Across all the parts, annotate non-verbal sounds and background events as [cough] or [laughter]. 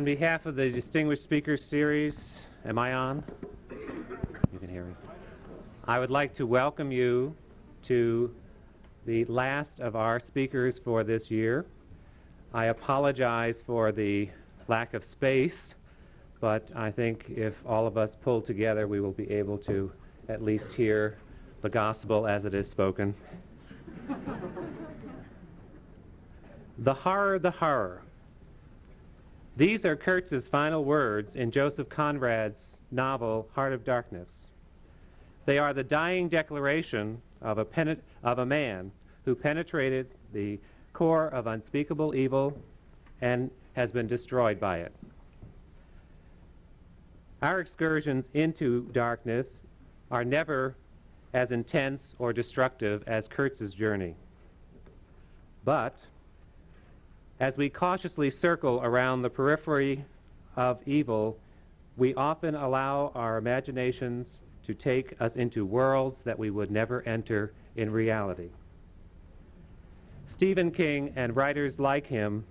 On behalf of the Distinguished Speakers Series, am I on? You can hear me. I would like to welcome you to the last of our speakers for this year. I apologize for the lack of space, but I think if all of us pull together, we will be able to at least hear the gospel as it is spoken. [laughs] the horror, the horror. These are Kurtz's final words in Joseph Conrad's novel, Heart of Darkness. They are the dying declaration of a, of a man who penetrated the core of unspeakable evil and has been destroyed by it. Our excursions into darkness are never as intense or destructive as Kurtz's journey. But as we cautiously circle around the periphery of evil, we often allow our imaginations to take us into worlds that we would never enter in reality. Stephen King and writers like him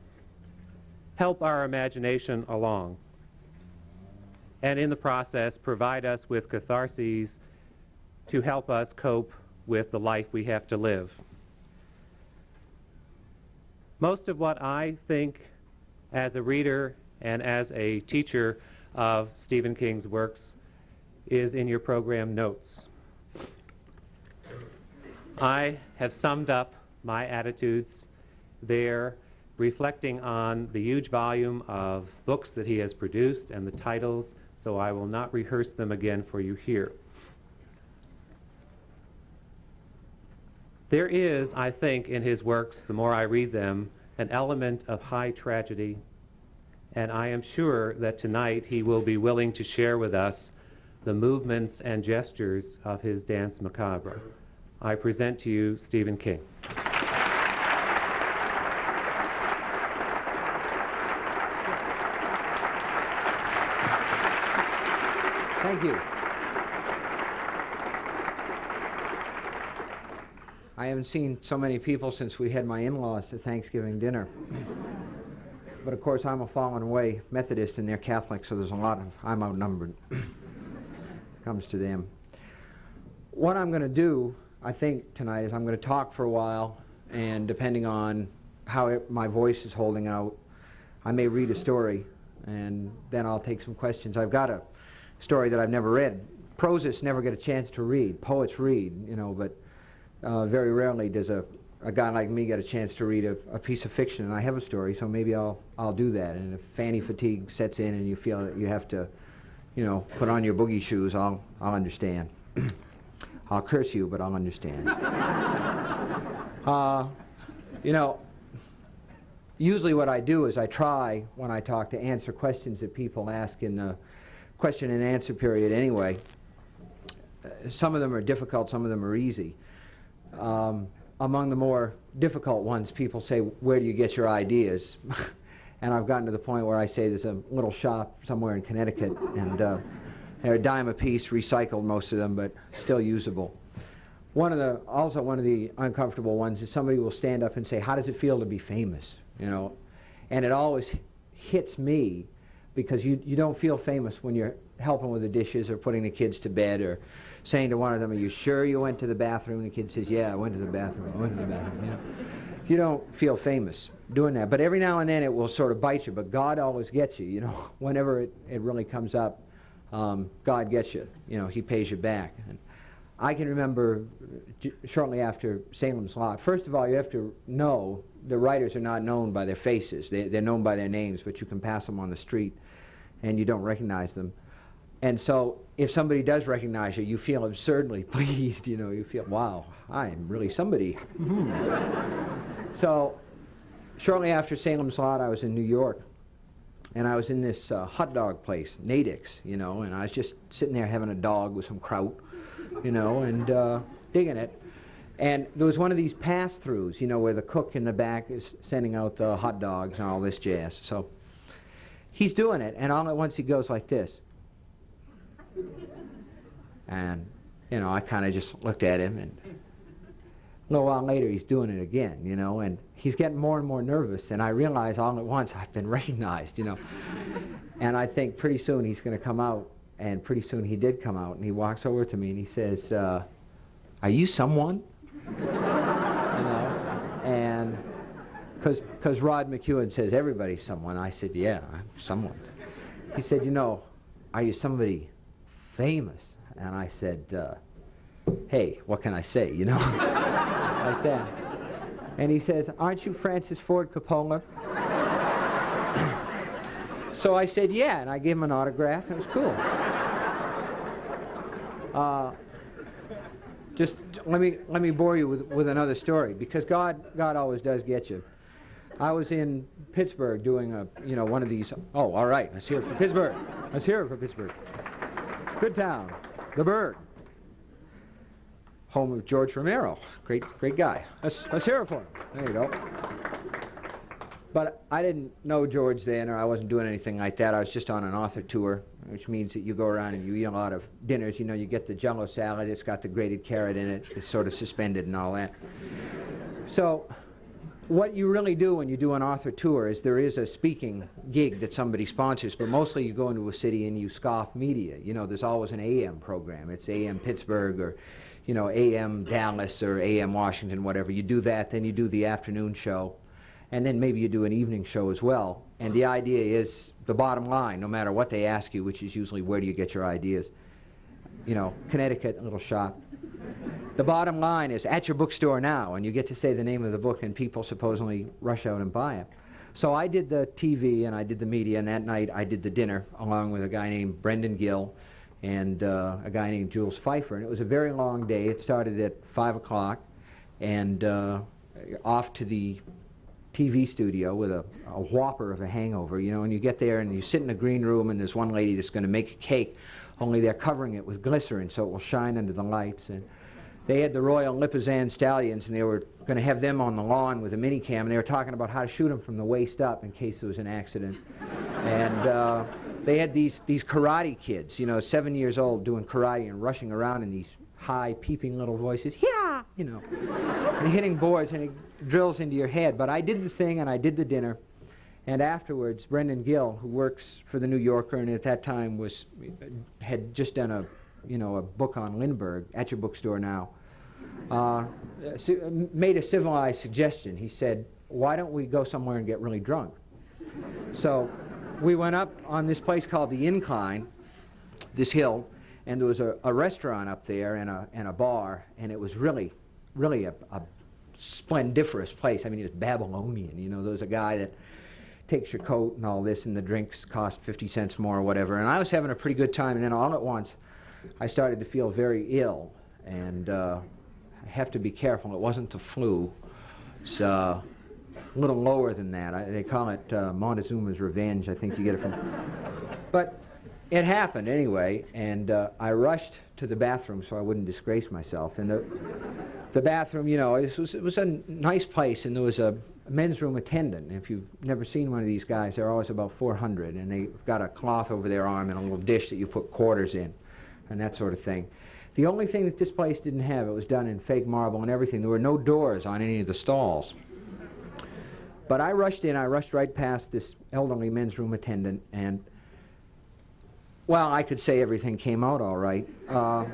help our imagination along and in the process provide us with catharses to help us cope with the life we have to live. Most of what I think as a reader and as a teacher of Stephen King's works is in your program notes. I have summed up my attitudes there, reflecting on the huge volume of books that he has produced and the titles, so I will not rehearse them again for you here. There is, I think, in his works, the more I read them, an element of high tragedy, and I am sure that tonight he will be willing to share with us the movements and gestures of his Danse Macabre. I present to you Stephen King. Thank you. Haven't seen so many people since we had my in-laws to Thanksgiving dinner. but of course, I'm a fallen away Methodist and they're Catholic, so there's a lot of, I'm outnumbered. [coughs] comes to them. What I'm going to do, I think, tonight is I'm going to talk for a while, and depending on how it, my voice is holding out, I may read a story, and then I'll take some questions. I've got a story that I've never read. Prosists never get a chance to read. Poets read, you know, but uh, very rarely does a, a guy like me get a chance to read a, a, piece of fiction, and I have a story, so maybe I'll, I'll do that. And if fanny fatigue sets in and you feel that you have to, you know, put on your boogie shoes, I'll, I'll understand. [clears throat] I'll curse you, but I'll understand. [laughs] uh, you know, usually what I do is I try, when I talk, to answer questions that people ask in the question and answer period anyway. Uh, some of them are difficult, some of them are easy. Um, among the more difficult ones, people say, where do you get your ideas? [laughs] and I've gotten to the point where I say there's a little shop somewhere in Connecticut, and uh, they're a dime a piece, recycled most of them, but still usable. One of the, also one of the uncomfortable ones is somebody will stand up and say, how does it feel to be famous? You know, and it always hits me because you, you don't feel famous when you're helping with the dishes or putting the kids to bed or saying to one of them, are you sure you went to the bathroom? The kid says, yeah, I went to the bathroom. I went to the bathroom. You, know? you don't feel famous doing that. But every now and then it will sort of bite you. But God always gets you. You know, [laughs] whenever it, it really comes up, um, God gets you. You know, he pays you back. And I can remember shortly after Salem's Lot, first of all, you have to know the writers are not known by their faces. They, they're known by their names, but you can pass them on the street and you don't recognize them. And so if somebody does recognize you, you feel absurdly [laughs] pleased, you know, you feel, wow, I'm really somebody. so shortly after Salem's Lot, I was in New York, and I was in this uh, hot dog place, Nedick's, you know, and I was just sitting there having a dog with some kraut, you know, and uh, digging it. And there was one of these pass-throughs, you know, where the cook in the back is sending out the hot dogs and all this jazz. So he's doing it, and all at once he goes like this. And, you know, I kind of just looked at him, and a little while later, he's doing it again, you know, and he's getting more and more nervous. And I realize all at once I've been [laughs] recognized, you know. and I think pretty soon he's going to come out. And pretty soon he did come out, and he walks over to me and he says, uh, "Are you someone?" you know, and because Rod McKuen says everybody's someone. I said, "Yeah, I'm someone." He said, "You know, are you somebody famous?" And I said. Uh, hey, what can I say, you know? [laughs] like that. And he says, aren't you Francis Ford Coppola? [coughs] so I said, yeah, and I gave him an autograph, and it was cool. Uh, just let me, let me bore you with, with another story, because God, God always does get you. I was in Pittsburgh doing a, you know, one of these, oh, all right, let's hear it for Pittsburgh. Let's hear it for Pittsburgh. Good town, the Burgh home of George Romero. Great, great guy. Let's, let's hear it for him. There you go. But I didn't know George then, or I wasn't doing anything like that. I was just on an author tour, which means that you go around and you eat a lot of dinners. You know, you get the jello salad, it's got the grated carrot in it, it's sort of suspended and all that. So, what you really do when you do an author tour is there is a speaking gig that somebody sponsors, but mostly you go into a city and you scoff media. You know, there's always an AM program. It's AM Pittsburgh or you know, AM Dallas or AM Washington, whatever. You do that, then you do the afternoon show, and then maybe you do an evening show as well. And the idea is the bottom line, no matter what they ask you, which is usually where do you get your ideas. You know, Connecticut, a little shop. The bottom line is at your bookstore now, and you get to say the name of the book, and people supposedly rush out and buy it. So I did the TV and I did the media, and that night I did the dinner along with a guy named Brendan Gill and uh, a guy named Jules Feiffer. And it was a very long day. It started at 5 o'clock and uh, off to the TV studio with a, a whopper of a hangover, you know, and you get there and you sit in the green room and there's one lady that's going to make a cake, only they're covering it with glycerin so it will shine under the lights. And they had the Royal Lipizzan stallions and they were going to have them on the lawn with a minicam and they were talking about how to shoot them from the waist up in case there was an accident. and uh, they had these, these karate kids, you know, seven years old doing karate and rushing around in these high, peeping little voices, yeah, you know, and hitting boards and it drills into your head. But I did the thing and I did the dinner. And afterwards, Brendan Gill, who works for the New Yorker and at that time was, had just done a, you know, a book on Lindbergh at your bookstore now, uh, made a civilized suggestion. He said, why don't we go somewhere and get really drunk? So we went up on this place called the Incline, this hill, and there was a, a restaurant up there and a, and a bar, and it was really, really a, a splendiferous place. I mean, it was Babylonian. You know, there was a guy that takes your coat and all this, and the drinks cost 50 cents more or whatever. And I was having a pretty good time, and then all at once, I started to feel very ill, and uh, I have to be careful. It wasn't the flu. So a little lower than that. I, they call it uh, Montezuma's Revenge. I think you get it from. But it happened anyway, and uh, I rushed to the bathroom so I wouldn't disgrace myself. And the, the bathroom, you know, it was, it was a nice place, and there was a men's room attendant. If you've never seen one of these guys, they're always about 400, and they've got a cloth over their arm and a little dish that you put quarters in, and that sort of thing. The only thing that this place didn't have, it was done in fake marble and everything. There were no doors on any of the stalls. But I rushed in, I rushed right past this elderly men's room attendant, and, well, I could say everything came out all right. Uh,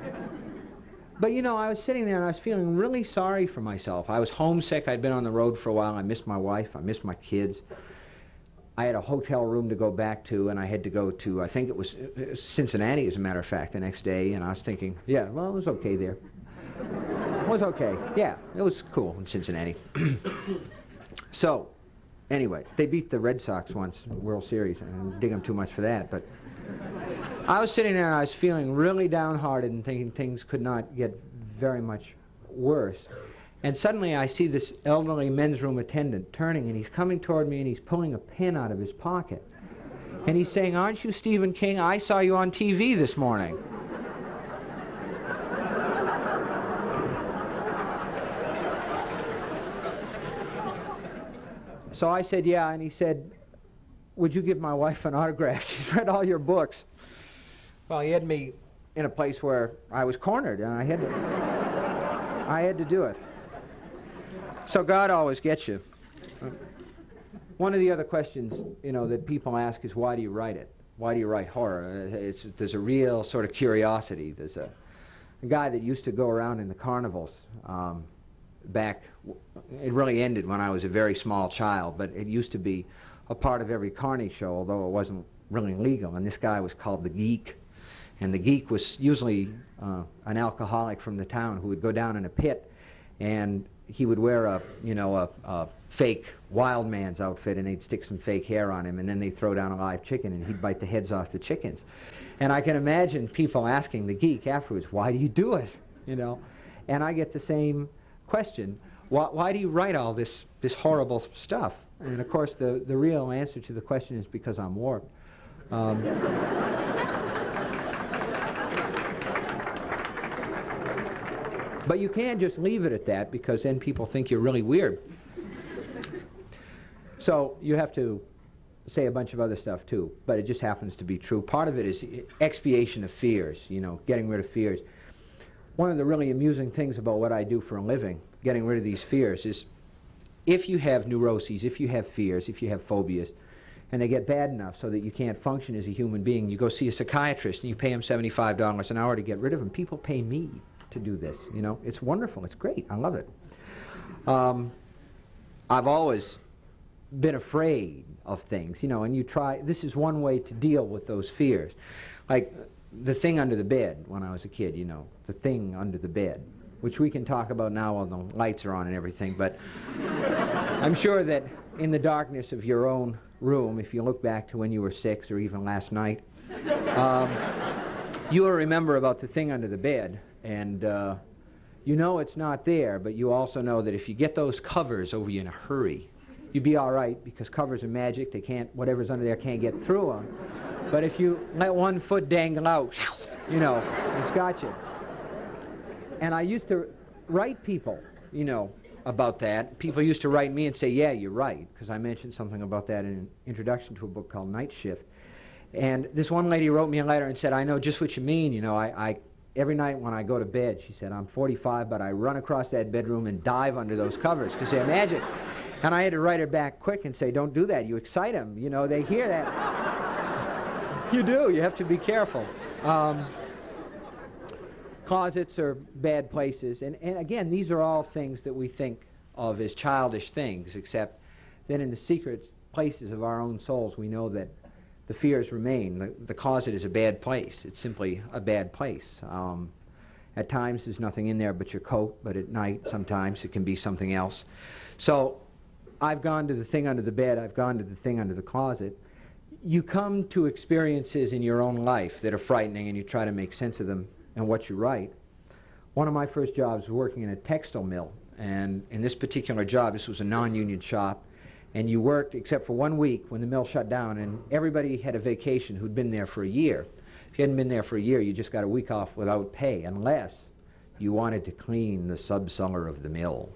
but you know, I was sitting there and I was feeling really sorry for myself. I was homesick. I'd been on the road for a while. I missed my wife. I missed my kids. I had a hotel room to go back to, and I had to go to, I think it was uh, uh, Cincinnati, as a matter of fact, the next day. And I was thinking, yeah, well, it was okay there. it was okay. Yeah, it was cool in Cincinnati. [coughs] so, Anyway, they beat the Red Sox once in the World Series. I didn't dig them too much for that, but I was sitting there and I was feeling really downhearted and thinking things could not get very much worse. And suddenly I see this elderly men's room attendant turning and he's coming toward me and he's pulling a pen out of his pocket. And he's saying, Aren't you Stephen King? I saw you on TV this morning. So I said, yeah, and he said, would you give my wife an autograph? [laughs] She's read all your books. Well, he had me in a place where I was cornered, and I had to, I had to do it. So God always gets you. One of the other questions, you know, that people ask is, why do you write it? Why do you write horror? It's, there's a real sort of curiosity. There's a, a guy that used to go around in the carnivals um, back. It really ended when I was a very small child, but it used to be a part of every carny show, although it wasn't really legal. And this guy was called the Geek, and the Geek was usually uh, an alcoholic from the town who would go down in a pit, and he would wear a you know a, a fake wild man's outfit, and they'd stick some fake hair on him, and then they'd throw down a live chicken, and he'd bite the heads off the chickens. And I can imagine people asking the Geek afterwards, "Why do you do it?" You know, and I get the same question. Why, why do you write all this, this horrible stuff? And of course, the, the real answer to the question is because I'm warped. Um, but you can't just leave it at that because then people think you're really weird. So you have to say a bunch of other stuff too, but it just happens to be true. Part of it is expiation of fears, you know, getting rid of fears. One of the really amusing things about what I do for a living, getting rid of these fears, is if you have neuroses, if you have fears, if you have phobias, and they get bad enough so that you can't function as a human being, you go see a psychiatrist and you pay him $75 an hour to get rid of them. People pay me to do this, you know. It's wonderful. It's great. I love it. Um, I've always been afraid of things, you know, and you try, this is one way to deal with those fears. Like the thing under the bed when I was a kid, you know, the thing under the bed, which we can talk about now while the lights are on and everything, but [laughs] I'm sure that in the darkness of your own room, if you look back to when you were six or even last night, um, you will remember about the thing under the bed, and uh, you know it's not there, but you also know that if you get those covers over you in a hurry, you'd be all right because covers are magic. They can't, whatever's under there can't get through them. But if you let one foot dangle out, you know, it's got you. And I used to write people, you know, about that. People used to write me and say, yeah, you're right, because I mentioned something about that in an introduction to a book called Night Shift. And this one lady wrote me a letter and said, I know just what you mean. You know, I, I every night when I go to bed, she said, I'm 45, but I run across that bedroom and dive under those covers because they're magic. And I had to write her back quick and say, don't do that. You excite them. You know, they hear that. [laughs] you do. You have to be careful. Um, closets are bad places. And, and again, these are all things that we think of as childish things, except that in the secret places of our own souls, we know that the fears remain. The, the closet is a bad place. It's simply a bad place. Um, at times, there's nothing in there but your coat, but at night, sometimes it can be something else. So, I've gone to the thing under the bed, I've gone to the thing under the closet. You come to experiences in your own life that are frightening, and you try to make sense of them and what you write. One of my first jobs was working in a textile mill, and in this particular job, this was a non-union shop, and you worked except for one week when the mill shut down, and everybody had a vacation who'd been there for a year. If you hadn't been there for a year, you just got a week off without pay, unless you wanted to clean the subcellar of the mill.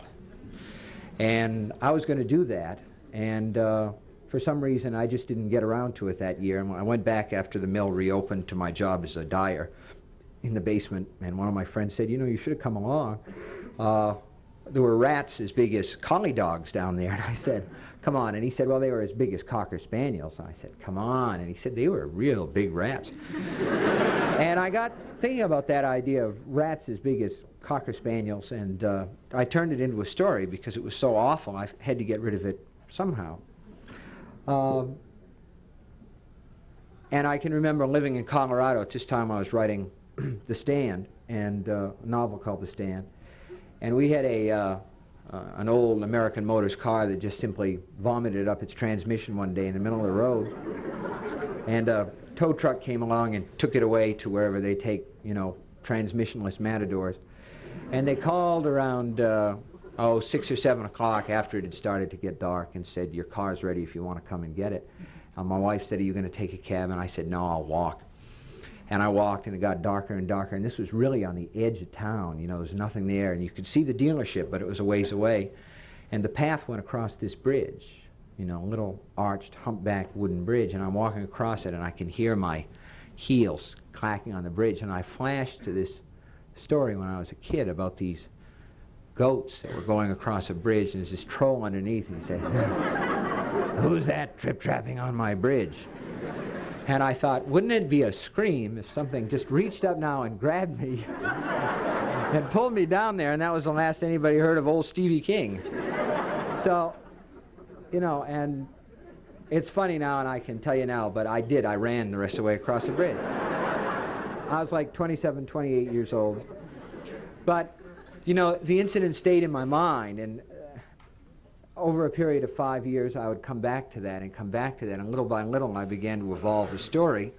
And I was going to do that, and uh, for some reason, I just didn't get around to it that year. And I went back after the mill reopened to my job as a dyer in the basement, and one of my friends said, "You know, you should have come along." Uh, there were rats as big as collie dogs down there, [laughs] and I said, "Come on!" And he said, "Well, they were as big as cocker spaniels." And I said, "Come on!" And he said, "They were real big rats." [laughs] and I got thinking about that idea of rats as big as cocker spaniels, and uh, I turned it into a story because it was so awful. I had to get rid of it somehow. Um, and I can remember living in Colorado at this time I was writing [clears throat] The Stand, and uh, a novel called The Stand. And we had a, uh, uh, an old American Motors car that just simply vomited up its transmission one day in the middle of the road. And a tow truck came along and took it away to wherever they take, you know, transmissionless matadors. And they called around, uh, oh, 6 or 7 o'clock after it had started to get dark and said, your car's ready if you want to come and get it. And my wife said, are you going to take a cab? And I said, no, I'll walk. And I walked, and it got darker and darker. And this was really on the edge of town. You know, there was nothing there. And you could see the dealership, but it was a ways away. And the path went across this bridge, you know, a little arched, humpbacked wooden bridge. And I'm walking across it, and I can hear my heels clacking on the bridge. And I flashed to this story when I was a kid about these goats that were going across a bridge, and there's this troll underneath, and he said, [laughs] Who's that trip-trapping on my bridge? And I thought, wouldn't it be a scream if something just reached up now and grabbed me [laughs] and pulled me down there, and that was the last anybody heard of old Stevie King. So, you know, and it's funny now, and I can tell you now, but I did. I ran the rest of the way across the bridge. I was like 27, 28 years old. But, you know, the incident stayed in my mind, and over a period of five years, I would come back to that and come back to that, and little by little, I began to evolve the story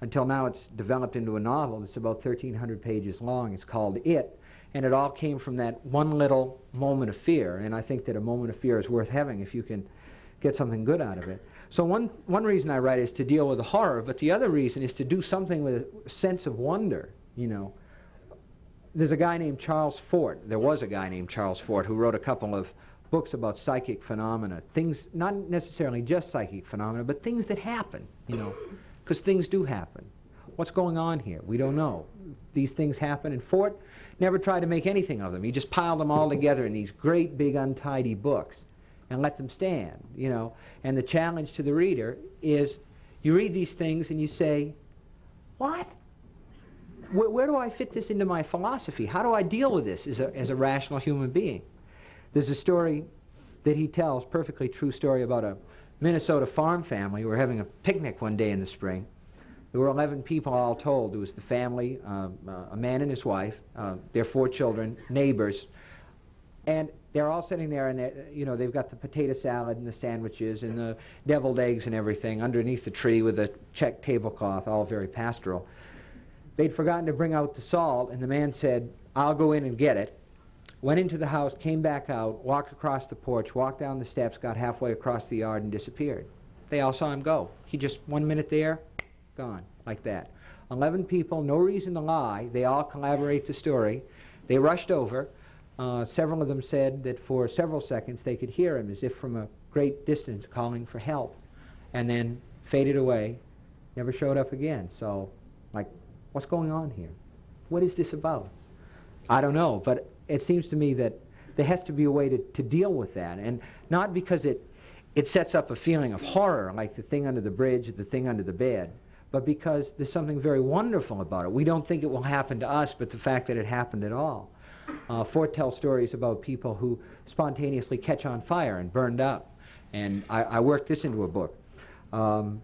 until now it's developed into a novel. It's about 1,300 pages long. It's called It, and it all came from that one little moment of fear, and I think that a moment of fear is worth having if you can get something good out of it. So one, one reason I write is to deal with the horror, but the other reason is to do something with a sense of wonder, you know. There's a guy named Charles Fort. There was a guy named Charles Fort who wrote a couple of books about psychic phenomena. Things, not necessarily just psychic phenomena, but things that happen, you know, because things do happen. What's going on here? We don't know. These things happen, and Fort never tried to make anything of them. He just piled them all together in these great, big, untidy books and let them stand, you know. And the challenge to the reader is you read these things and you say, what? Where, where, do I fit this into my philosophy? How do I deal with this as a, as a rational human being? There's a story that he tells, perfectly true story about a Minnesota farm family who were having a picnic one day in the spring. There were 11 people all told. There was the family, uh, uh, a man and his wife, uh, their four children, neighbors, and they're all sitting there and you know they've got the potato salad and the sandwiches and the deviled eggs and everything underneath the tree with a check tablecloth all very pastoral they'd forgotten to bring out the salt and the man said i'll go in and get it went into the house came back out walked across the porch walked down the steps got halfway across the yard and disappeared they all saw him go he just one minute there gone like that 11 people no reason to lie they all collaborate the story they rushed over uh, several of them said that for several seconds they could hear him as if from a great distance calling for help and then faded away, never showed up again. So, like, what's going on here? What is this about? I don't know, but it seems to me that there has to be a way to, to deal with that. And not because it, it sets up a feeling of horror, like the thing under the bridge, or the thing under the bed, but because there's something very wonderful about it. We don't think it will happen to us, but the fact that it happened at all. Uh, Fort tells stories about people who spontaneously catch on fire and burned up. And I, I worked this into a book. Um,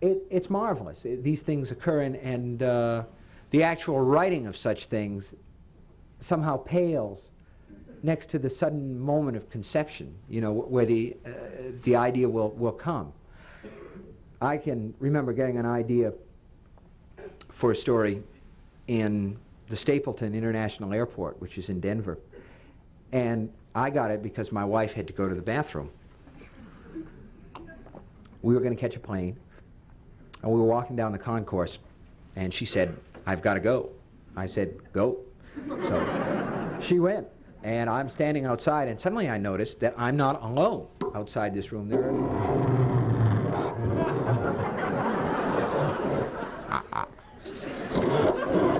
it, it's marvelous. It, these things occur, and, and uh, the actual writing of such things somehow pales next to the sudden moment of conception, you know, where the, uh, the idea will, will come. I can remember getting an idea for a story in the Stapleton International Airport, which is in Denver. And I got it because my wife had to go to the bathroom. We were going to catch a plane, and we were walking down the concourse, and she said, I've got to go. I said, go. So she went, and I'm standing outside, and suddenly I noticed that I'm not alone outside this room. There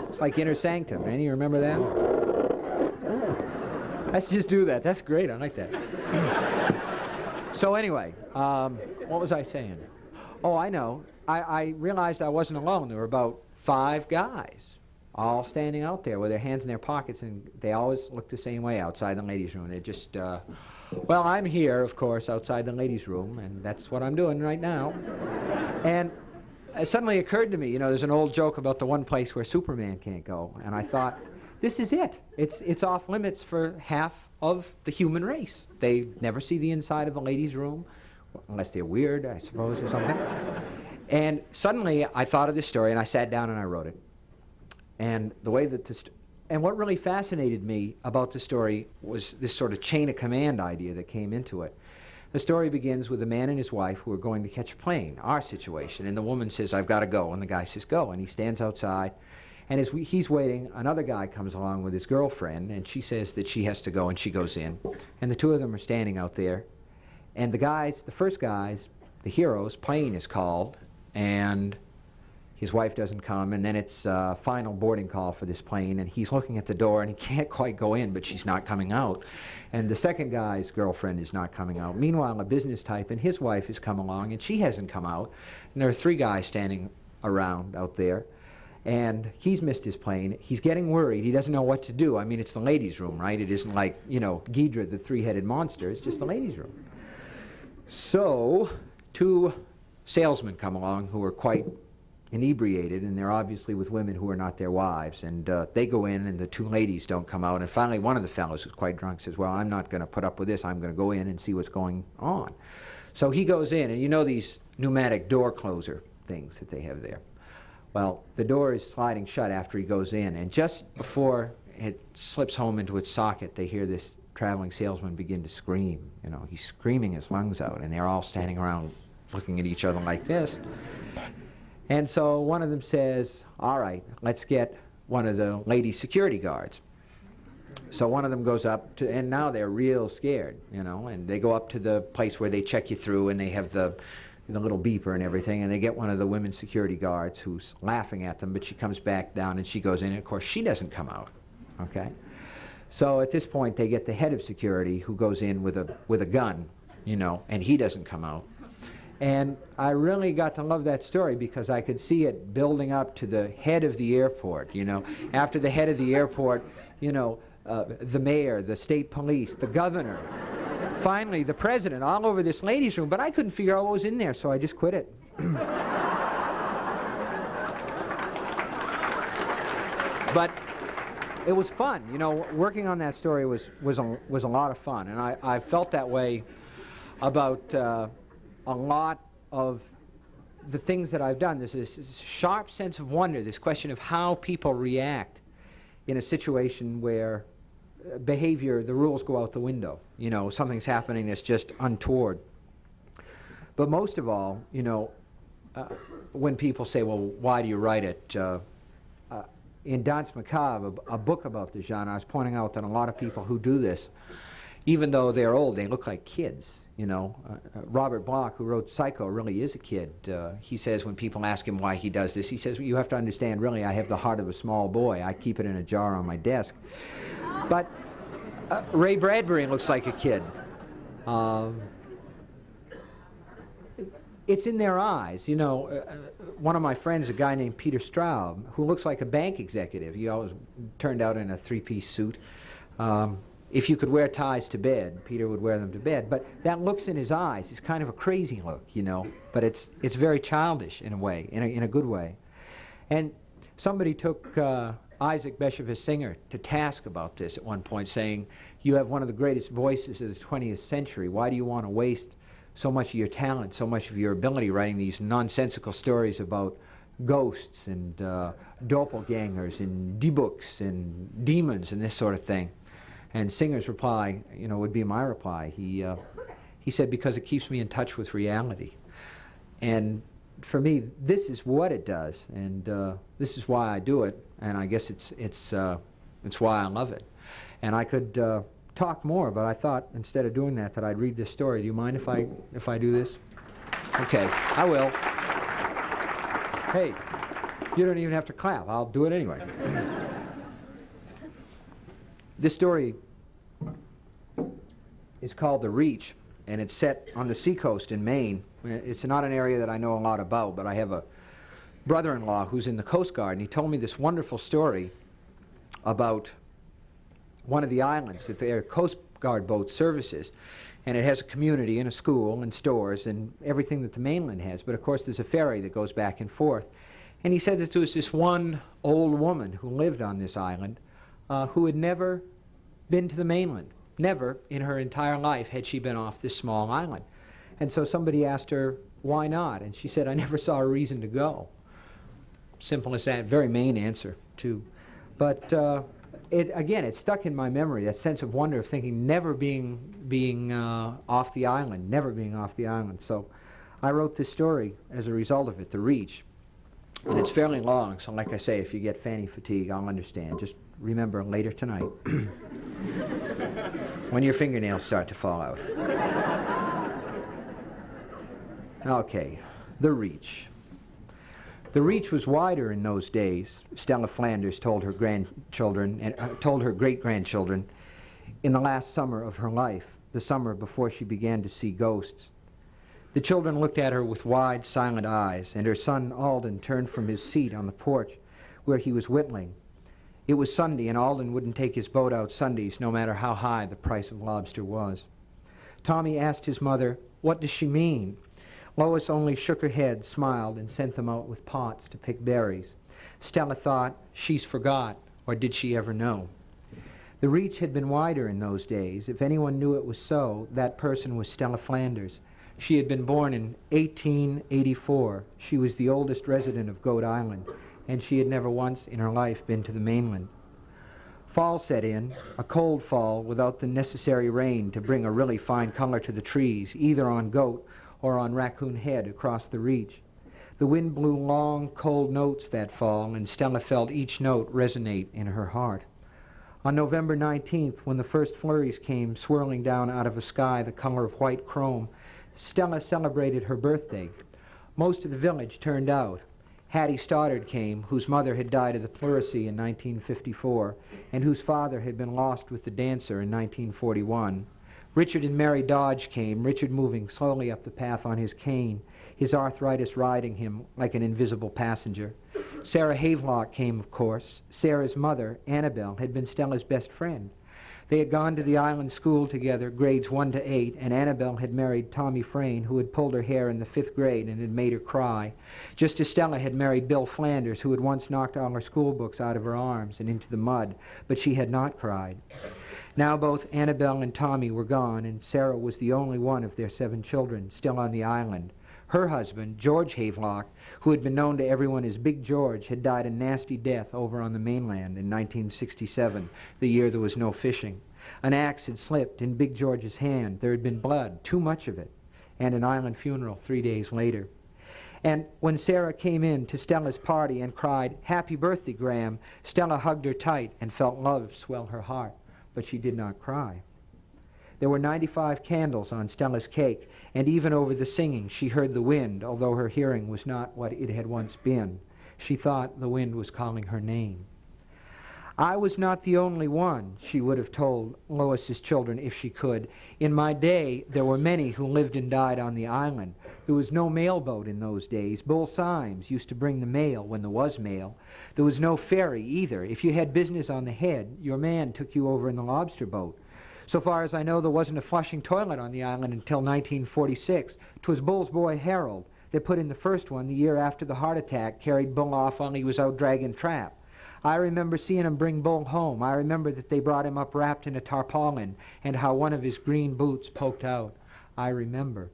It's like Inner Sanctum. Any you remember that? Let's just do that. That's great. I like that. [clears throat] so anyway, um, what was I saying? Oh, I know. I, I realized I wasn't alone. There were about five guys all standing out there with their hands in their pockets, and they always look the same way outside the ladies' room. They're just, uh, well, I'm here, of course, outside the ladies' room, and that's what I'm doing right now. And it suddenly occurred to me, you know, there's an old joke about the one place where Superman can't go, and I thought, this is it. It's it's off limits for half of the human race. They never see the inside of a ladies' room, unless they're weird, I suppose, or something. and suddenly, I thought of this story, and I sat down and I wrote it. And the way that this, and what really fascinated me about the story was this sort of chain of command idea that came into it. The story begins with a man and his wife who are going to catch a plane, our situation. And the woman says, I've got to go. And the guy says, go. And he stands outside. And as we, he's waiting, another guy comes along with his girlfriend, and she says that she has to go, and she goes in. And the two of them are standing out there. And the guys, the first guys, the heroes, plane is called, and His wife doesn't come, and then it's uh, final boarding call for this plane, and he's looking at the door, and he [laughs] can't quite go in, but she's not coming out. And the second guy's girlfriend is not coming out. Meanwhile, a business type and his wife has come along, and she hasn't come out. And there are three guys standing around out there, and he's missed his plane. He's getting worried. He doesn't know what to do. I mean, it's the ladies' room, right? It isn't like, you know, Ghidra, the three-headed monster. It's just the ladies' room. So, two salesmen come along who are quite inebriated, and they're obviously with women who are not their wives. And uh, they go in, and the two ladies don't come out. And finally, one of the fellows, who's quite drunk, says, Well, I'm not going to put up with this. I'm going to go in and see what's going on. So he goes in, and you know these pneumatic door closer things that they have there. Well, the door is sliding shut after he goes in, and just before it slips home into its socket, they hear this traveling salesman begin to scream. You know, he's screaming his lungs out, and they're all standing around looking at each other like this. And so one of them says, All right, let's get one of the lady security guards. So one of them goes up to, and now they're real scared, you know, and they go up to the place where they check you through and they have the, the little beeper and everything, and they get one of the women security guards who's laughing at them, but she comes back down and she goes in, and of course she doesn't come out, okay? So at this point they get the head of security who goes in with a, with a gun, you know, and he doesn't come out. And I really got to love that story because I could see it building up to the head of the airport, you know. After the head of the airport, you know, uh, the mayor, the state police, the governor, finally the president, all over this ladies' room. But I couldn't figure out what was in there, so I just quit it. [coughs] but it was fun. You know, working on that story was, was, a, was a lot of fun. And I, I felt that way about... Uh, a lot of the things that I've done. There's this sharp sense of wonder, this question of how people react in a situation where uh, behavior, the rules go out the window. You know, something's happening that's just untoward. But most of all, you know, uh, when people say, well, why do you write it? Uh, uh, in Danse Macabre, a, a, book about the genre, I was pointing out that a lot of people who do this, even though they're old, they look like kids. You know, uh, uh, Robert Bloch, who wrote Psycho, really is a kid. Uh, he says when people ask him why he does this, he says, well, you have to understand, really, I have the heart of a small boy. I keep it in a jar on my desk. But uh, Ray Bradbury looks like a kid. Um, it's in their eyes. You know, uh, uh, one of my friends, a guy named Peter Straub, who looks like a bank executive. He always turned out in a three-piece suit. Um, if you could wear ties to bed, Peter would wear them to bed. But that looks in his eyes is kind of a crazy look, you know. But it's it's very childish in a way, in a, in a good way. And somebody took uh, Isaac Bashevis Singer to task about this at one point, saying, "You have one of the greatest voices of the 20th century. Why do you want to waste so much of your talent, so much of your ability writing these nonsensical stories about?" ghosts and uh, doppelgangers and dybbuks and demons and this sort of thing. And Singer's reply, you know, would be my reply. He, uh, he said, because it keeps me in touch with reality. And for me, this is what it does, and uh, this is why I do it, and I guess it's, it's, uh, it's why I love it. And I could uh, talk more, but I thought instead of doing that, that I'd read this story. Do you mind if I, if I do this? Okay, I will. Hey, you don't even have to clap. I'll do it anyway. [laughs] this story is called The Reach, and it's set on the seacoast in Maine. It's not an area that I know a lot about, but I have a brother-in-law who's in the Coast Guard, and he told me this wonderful story about one of the islands that their Coast Guard boat services. And it has a community and a school and stores and everything that the mainland has. But of course, there's a ferry that goes back and forth. And he said that there was this one old woman who lived on this island uh, who had never been to the mainland. Never in her entire life had she been off this small island. And so somebody asked her, why not? And she said, I never saw a reason to go. Simple as that. Very Maine answer, too. But uh, it, again, it stuck in my memory, that sense of wonder of thinking never being, being uh, off the island, never being off the island. So I wrote this story as a result of it, The Reach. And it's fairly long, so like I say, if you get fanny fatigue, I'll understand. Just remember later tonight [coughs] when your fingernails start to fall out. Okay, the reach. The reach was wider in those days, Stella Flanders told her grandchildren and uh, told her great-grandchildren in the last summer of her life, the summer before she began to see ghosts. The children looked at her with wide, silent eyes, and her son Alden turned from his seat on the porch where he was whittling. It was Sunday, and Alden wouldn't take his boat out Sundays, no matter how high the price of lobster was. Tommy asked his mother, What does she mean? Lois only shook her head, smiled, and sent them out with pots to pick berries. Stella thought, she's forgot, or did she ever know? The reach had been wider in those days. If anyone knew it was so, that person was Stella Flanders. She had been born in 1884. She was the oldest resident of Goat Island, and she had never once in her life been to the mainland. Fall set in, a cold fall without the necessary rain to bring a really fine color to the trees, either on Goat or on Raccoon Head across the reach. The wind blew long, cold notes that fall, and Stella felt each note resonate in her heart. On November 19th, when the first flurries came swirling down out of a sky the color of white chrome, Stella celebrated her birthday. Most of the village turned out. Hattie Stoddard came, whose mother had died of the pleurisy in 1954, and whose father had been lost with the dancer in 1941. Richard and Mary Dodge came, Richard moving slowly up the path on his cane, his arthritis riding him like an invisible passenger. Sarah Havelock came, of course. Sarah's mother, Annabelle, had been Stella's best friend. They had gone to the island school together, grades 1 to 8, and Annabel had married Tommy Frayne, who had pulled her hair in the fifth grade and had made her cry, just as Stella had married Bill Flanders, who had once knocked all her school books out of her arms and into the mud, but she had not cried. Now both Annabel and Tommy were gone, and Sarah was the only one of their seven children still on the island. Her husband, George Havelock, who had been known to everyone as Big George, had died a nasty death over on the mainland in 1967, the year there was no fishing. An axe had slipped in Big George's hand. There had been blood, too much of it, and an island funeral three days later. And when Sarah came in to Stella's party and cried, Happy birthday, Gram, Stella hugged her tight and felt love swell her heart but she did not cry. There were 95 candles on Stella's cake, and even over the singing she heard the wind, although her hearing was not what it had once been. She thought the wind was calling her name. I was not the only one, she would have told Lois's children if she could. In my day, there were many who lived and died on the island. There was no mailboat in those days. Bull Symes used to bring the mail when there was mail. There was no ferry either. If you had business on the head, your man took you over in the lobster boat. So far as I know, there wasn't a flushing toilet on the island until 1946. 'Twas Bull's boy Harold that put in the first one the year after the heart attack carried Bull off while he was out dragging trap. I remember seeing him bring Bull home. I remember that they brought him up wrapped in a tarpaulin and how one of his green boots poked out. I remember.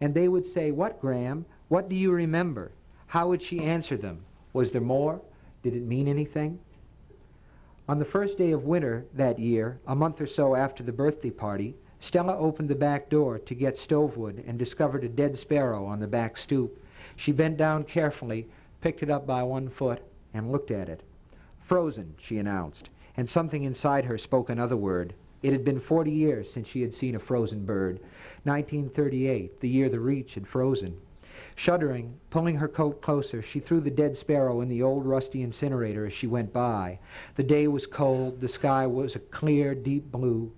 And they would say, What, Gram? What do you remember? How would she answer them? Was there more? Did it mean anything? On the first day of winter that year, a month or so after the birthday party, Stella opened the back door to get stovewood and discovered a dead sparrow on the back stoop. She bent down carefully, picked it up by one foot, and looked at it. Frozen, she announced, and something inside her spoke another word. It had been 40 years since she had seen a frozen bird. 1938, the year the Reach had frozen. Shuddering, pulling her coat closer, she threw the dead sparrow in the old rusty incinerator as she went by. The day was cold, the sky was a clear, deep blue.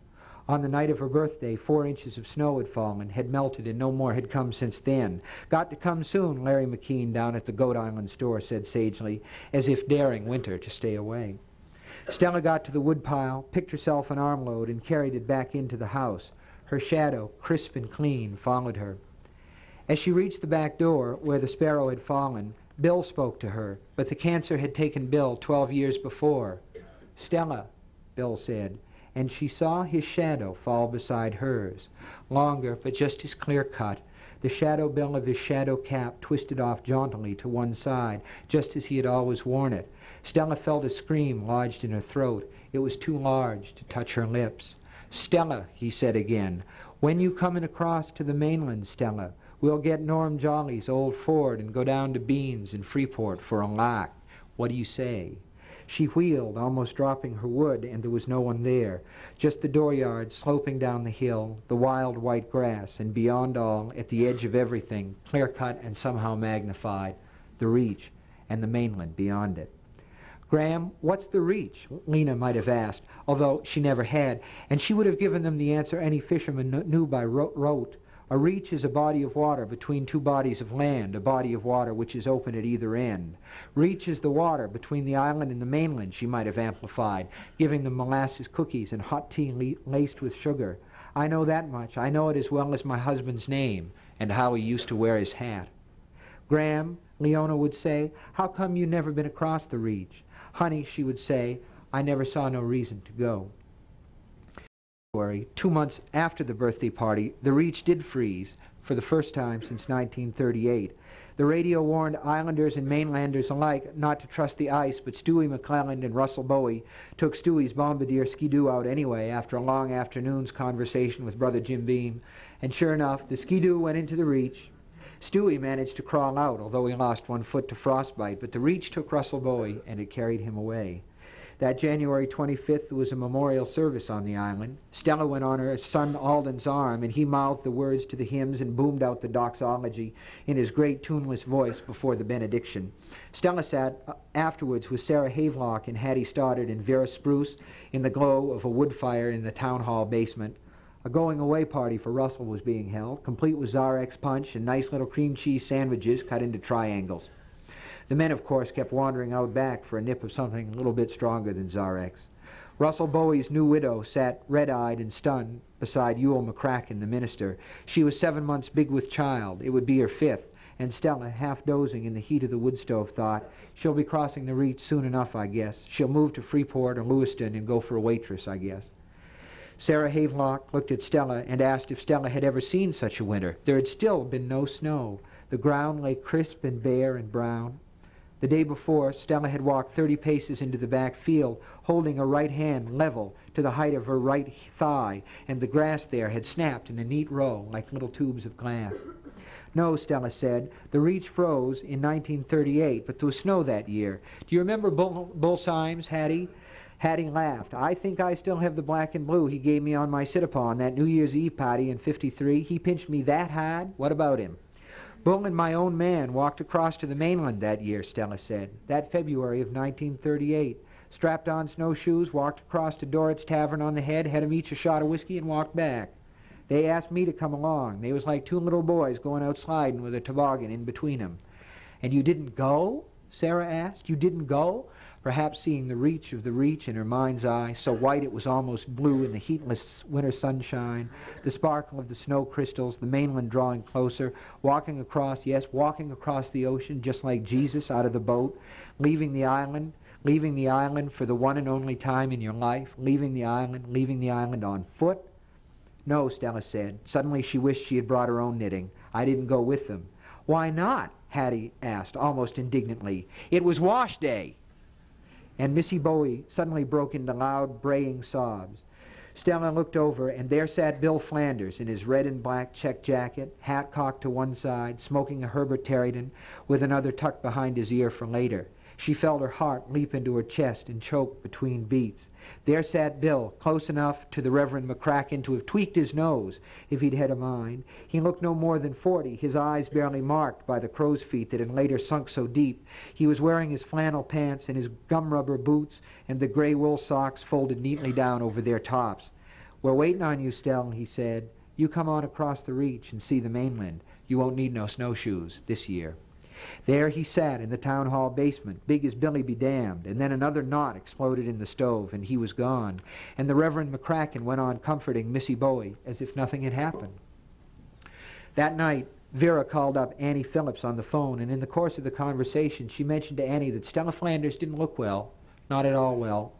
On the night of her birthday, four inches of snow had fallen, had melted, and no more had come since then. Got to come soon, Larry McKean down at the Goat Island store said sagely, as if daring winter to stay away. Stella got to the woodpile, picked herself an armload, and carried it back into the house. Her shadow, crisp and clean, followed her. As she reached the back door, where the sparrow had fallen, Bill spoke to her, but the cancer had taken Bill 12 years before. Stella, Bill said, and she saw his shadow fall beside hers, longer but just as clear cut, the shadow bill of his shadow cap twisted off jauntily to one side, just as he had always worn it, Stella felt a scream lodged in her throat. It was too large to touch her lips. Stella, he said again, when you coming across to the mainland, Stella, we'll get Norm Jolly's old Ford and go down to Beans in Freeport for a lark. What do you say? She wheeled, almost dropping her wood, and there was no one there. Just the dooryard sloping down the hill, the wild white grass, and beyond all, at the edge of everything, clear cut and somehow magnified, the reach and the mainland beyond it. Gram, what's the reach? Lena might have asked, although she never had, and she would have given them the answer any fisherman kn- knew by ro- rote. A reach is a body of water between two bodies of land, a body of water which is open at either end. Reach is the water between the island and the mainland, she might have amplified, giving them molasses cookies and hot tea laced with sugar. I know that much. I know it as well as my husband's name and how he used to wear his hat. Gram, Leona would say, how come you never been across the reach? Honey, she would say, I never saw no reason to go. February, two months after the birthday party, the reach did freeze for the first time since 1938. The radio warned islanders and mainlanders alike not to trust the ice, but Stewie McClelland and Russell Bowie took Stewie's bombardier skidoo out anyway after a long afternoon's conversation with brother Jim Beam. And sure enough, the skidoo went into the reach. Stewie managed to crawl out, although he lost one foot to frostbite, but the reach took Russell Bowie and it carried him away. That January 25th, was a memorial service on the island. Stella went on her son Alden's arm, and he mouthed the words to the hymns and boomed out the doxology in his great tuneless voice before the benediction. Stella sat uh, afterwards with Sarah Havelock and Hattie Stoddard and Vera Spruce in the glow of a wood fire in the town hall basement. A going away party for Russell was being held, complete with Zarex punch and nice little cream cheese sandwiches cut into triangles. The men, of course, kept wandering out back for a nip of something a little bit stronger than Zarex. Russell Bowie's new widow sat red-eyed and stunned beside Ewell McCracken, the minister. She was seven months big with child. It would be her fifth. And Stella, half dozing in the heat of the wood stove, thought, she'll be crossing the reach soon enough, I guess. She'll move to Freeport or Lewiston and go for a waitress, I guess. Sarah Havelock looked at Stella and asked if Stella had ever seen such a winter. There had still been no snow. The ground lay crisp and bare and brown. The day before, Stella had walked 30 paces into the back field, holding her right hand level to the height of her right thigh, and the grass there had snapped in a neat row like little tubes of glass. No, Stella said, the reach froze in 1938, but there was snow that year. Do you remember Bull, Bull Symes, Hattie? Hattie laughed. I think I still have the black and blue he gave me on my sit-upon that New Year's Eve party in 53. He pinched me that hard. What about him? Bull and my own man walked across to the mainland that year, Stella said. That February of 1938. Strapped on snowshoes, walked across to Dorrit's Tavern on the head, had 'em each a shot of whiskey, and walked back. They asked me to come along. They was like two little boys going out sliding with a toboggan in between 'em. And you didn't go? Sarah asked. You didn't go? Perhaps seeing the reach of the reach in her mind's eye, so white it was almost blue in the heatless winter sunshine, the sparkle of the snow crystals, the mainland drawing closer, walking across, yes, walking across the ocean just like Jesus out of the boat, leaving the island, leaving the island for the one and only time in your life, leaving the island, leaving the island on foot? No, Stella said. Suddenly she wished she had brought her own knitting. I didn't go with them. Why not? Hattie asked, almost indignantly. It was wash day. And Missy Bowie suddenly broke into loud, braying sobs. Stella looked over, and there sat Bill Flanders in his red and black check jacket, hat cocked to one side, smoking a Herbert Tareyton, with another tucked behind his ear for later. She felt her heart leap into her chest and choke between beats. There sat Bill, close enough to the Reverend McCracken to have tweaked his nose if he'd had a mind. He looked no more than forty, his eyes barely marked by the crow's feet that had later sunk so deep. He was wearing his flannel pants and his gum rubber boots and the gray wool socks folded neatly down over their tops. We're waiting on you, Stell, he said. You come on across the reach and see the mainland. You won't need no snowshoes this year. There he sat in the town hall basement, big as Billy be damned, and then another knot exploded in the stove, and he was gone. And the Reverend McCracken went on comforting Missy Bowie as if nothing had happened. That night, Vera called up Annie Phillips on the phone, and in the course of the conversation, she mentioned to Annie that Stella Flanders didn't look well, not at all well.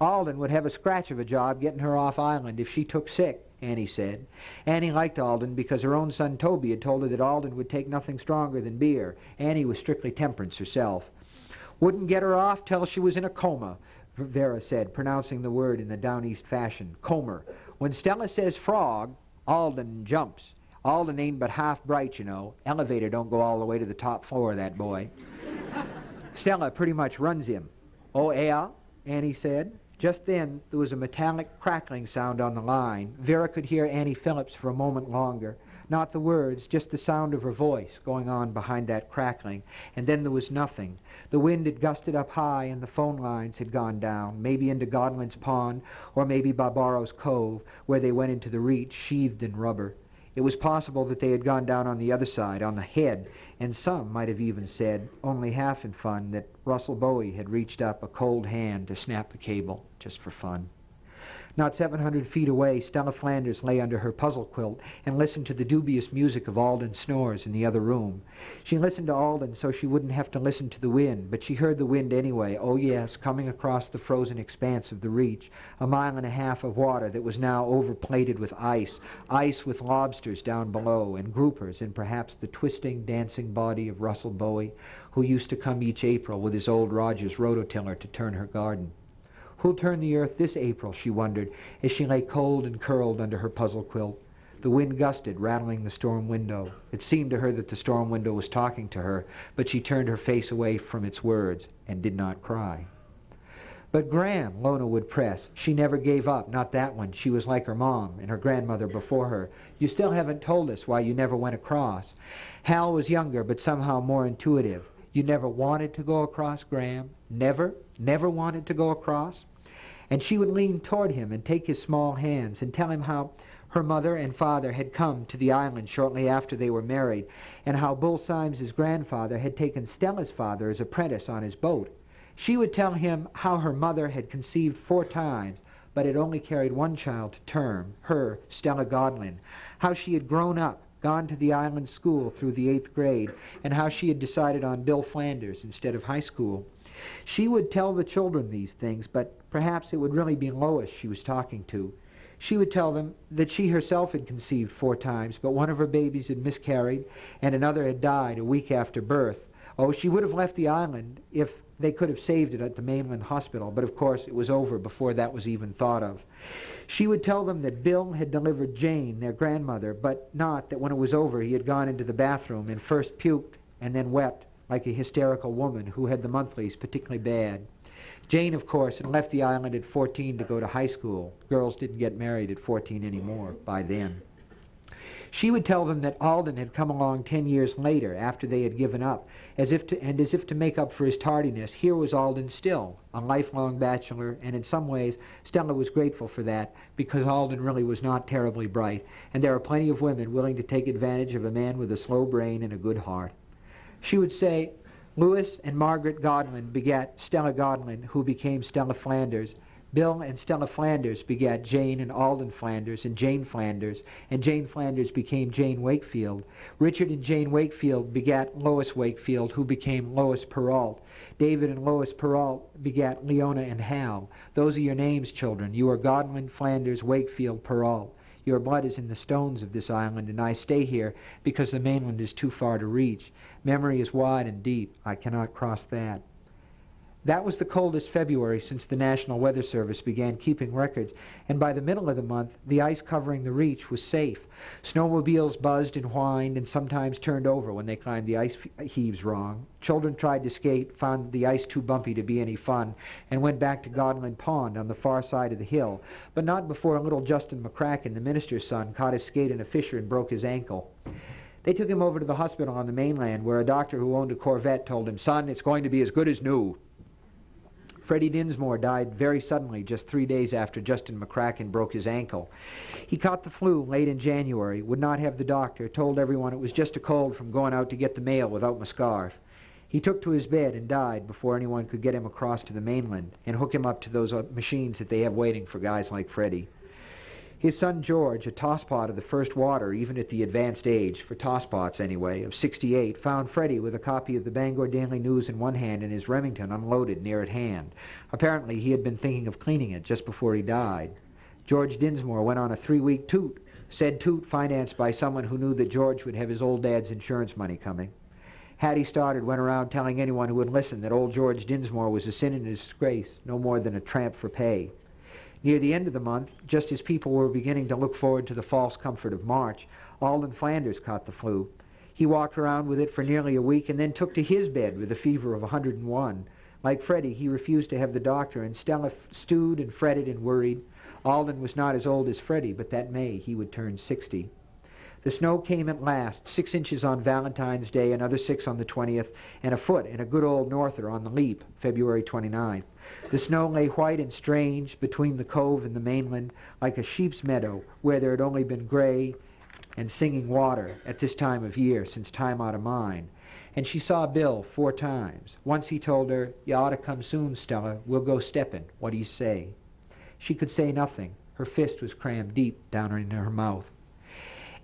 Alden would have a scratch of a job getting her off island if she took sick. Annie said. Annie liked Alden because her own son Toby had told her that Alden would take nothing stronger than beer. Annie was strictly temperance herself. Wouldn't get her off till she was in a coma, Vera said, pronouncing the word in the down east fashion. Comer. When Stella says frog, Alden jumps. Alden ain't but half bright, you know. Elevator don't go all the way to the top floor that boy. [laughs] Stella pretty much runs him. Oh, yeah? Annie said. Just then, there was a metallic crackling sound on the line. Vera could hear Annie Phillips for a moment longer. Not the words, just the sound of her voice going on behind that crackling. And then there was nothing. The wind had gusted up high and the phone lines had gone down, maybe into Godwin's Pond or maybe Barbaro's Cove, where they went into the reach, sheathed in rubber. It was possible that they had gone down on the other side, on the head, and some might have even said, only half in fun, that Russell Bowie had reached up a cold hand to snap the cable, just for fun. Not 700 feet away, Stella Flanders lay under her puzzle quilt and listened to the dubious music of Alden's snores in the other room. She listened to Alden so she wouldn't have to listen to the wind, but she heard the wind anyway, oh yes, coming across the frozen expanse of the reach, a mile and a half of water that was now overplated with ice, ice with lobsters down below, and groupers, and perhaps the twisting, dancing body of Russell Bowie, who used to come each April with his old Rogers rototiller to turn her garden. Who'll turn the earth this April, she wondered, as she lay cold and curled under her puzzle quilt. The wind gusted, rattling the storm window. It seemed to her that the storm window was talking to her, but she turned her face away from its words and did not cry. But Gram, Leona would press. She never gave up, not that one. She was like her mom and her grandmother before her. You still haven't told us why you never went across. Hal was younger, but somehow more intuitive. You never wanted to go across, Gram? Never? Never wanted to go across? And she would lean toward him and take his small hands and tell him how her mother and father had come to the island shortly after they were married, and how Bull Symes's grandfather had taken Stella's father as apprentice on his boat. She would tell him how her mother had conceived four times, but had only carried one child to term, her, Stella Godlin, how she had grown up gone to the island school through the eighth grade, and how she had decided on Bill Flanders instead of high school. She would tell the children these things, but perhaps it would really be Lois she was talking to. She would tell them that she herself had conceived four times, but one of her babies had miscarried, and another had died a week after birth. Oh, she would have left the island if they could have saved it at the mainland hospital, but of course it was over before that was even thought of. She would tell them that Bill had delivered Jane, their grandmother, but not that when it was over he had gone into the bathroom and first puked and then wept like a hysterical woman who had the monthlies particularly bad. Jane, of course, had left the island at 14 to go to high school. Girls didn't get married at 14 anymore by then. She would tell them that Alden had come along ten years later, after they had given up, as if to, and as if to make up for his tardiness, here was Alden still, a lifelong bachelor, and in some ways Stella was grateful for that, because Alden really was not terribly bright, and there are plenty of women willing to take advantage of a man with a slow brain and a good heart. She would say, Lewis and Margaret Godwin begat Stella Godwin, who became Stella Flanders, Bill and Stella Flanders begat Jane and Alden Flanders and Jane Flanders, and Jane Flanders became Jane Wakefield. Richard and Jane Wakefield begat Lois Wakefield, who became Lois Perrault. David and Lois Perrault begat Leona and Hal. Those are your names, children. You are Godwin, Flanders, Wakefield, Perrault. Your blood is in the stones of this island, and I stay here because the mainland is too far to reach. Memory is wide and deep. I cannot cross that. That was the coldest February since the National Weather Service began keeping records, and by the middle of the month, the ice covering the reach was safe. Snowmobiles buzzed and whined and sometimes turned over when they climbed the ice heaves wrong. Children tried to skate, found the ice too bumpy to be any fun, and went back to Godlin Pond on the far side of the hill, but not before little Justin McCracken, the minister's son, caught his skate in a fissure and broke his ankle. They took him over to the hospital on the mainland, where a doctor who owned a Corvette told him, Son, it's going to be as good as new. Freddie Dinsmore died very suddenly just three days after Justin McCracken broke his ankle. He caught the flu late in January, would not have the doctor, told everyone it was just a cold from going out to get the mail without my scarf. He took to his bed and died before anyone could get him across to the mainland and hook him up to those uh, machines that they have waiting for guys like Freddie. His son George, a tosspot of the first water, even at the advanced age, for tosspots anyway, of 68, found Freddie with a copy of the Bangor Daily News in one hand and his Remington unloaded near at hand. Apparently, he had been thinking of cleaning it just before he died. George Dinsmore went on a three-week toot, said toot financed by someone who knew that George would have his old dad's insurance money coming. Hattie started went around telling anyone who would listen that old George Dinsmore was a sin and a disgrace, no more than a tramp for pay. Near the end of the month, just as people were beginning to look forward to the false comfort of March, Alden Flanders caught the flu. He walked around with it for nearly a week and then took to his bed with a fever of 101. Like Freddie, he refused to have the doctor, and Stella stewed and fretted and worried. Alden was not as old as Freddie, but that May he would turn 60. The snow came at last, six inches on Valentine's Day, another six on the 20th, and a foot in a good old norther on the leap, February 29th. The snow lay white and strange between the cove and the mainland, like a sheep's meadow where there had only been gray and singing water at this time of year since time out of mind. And she saw Bill four times. Once he told her, You ought to come soon, Stella. We'll go steppin'. What do you say? She could say nothing. Her fist was crammed deep down in her mouth.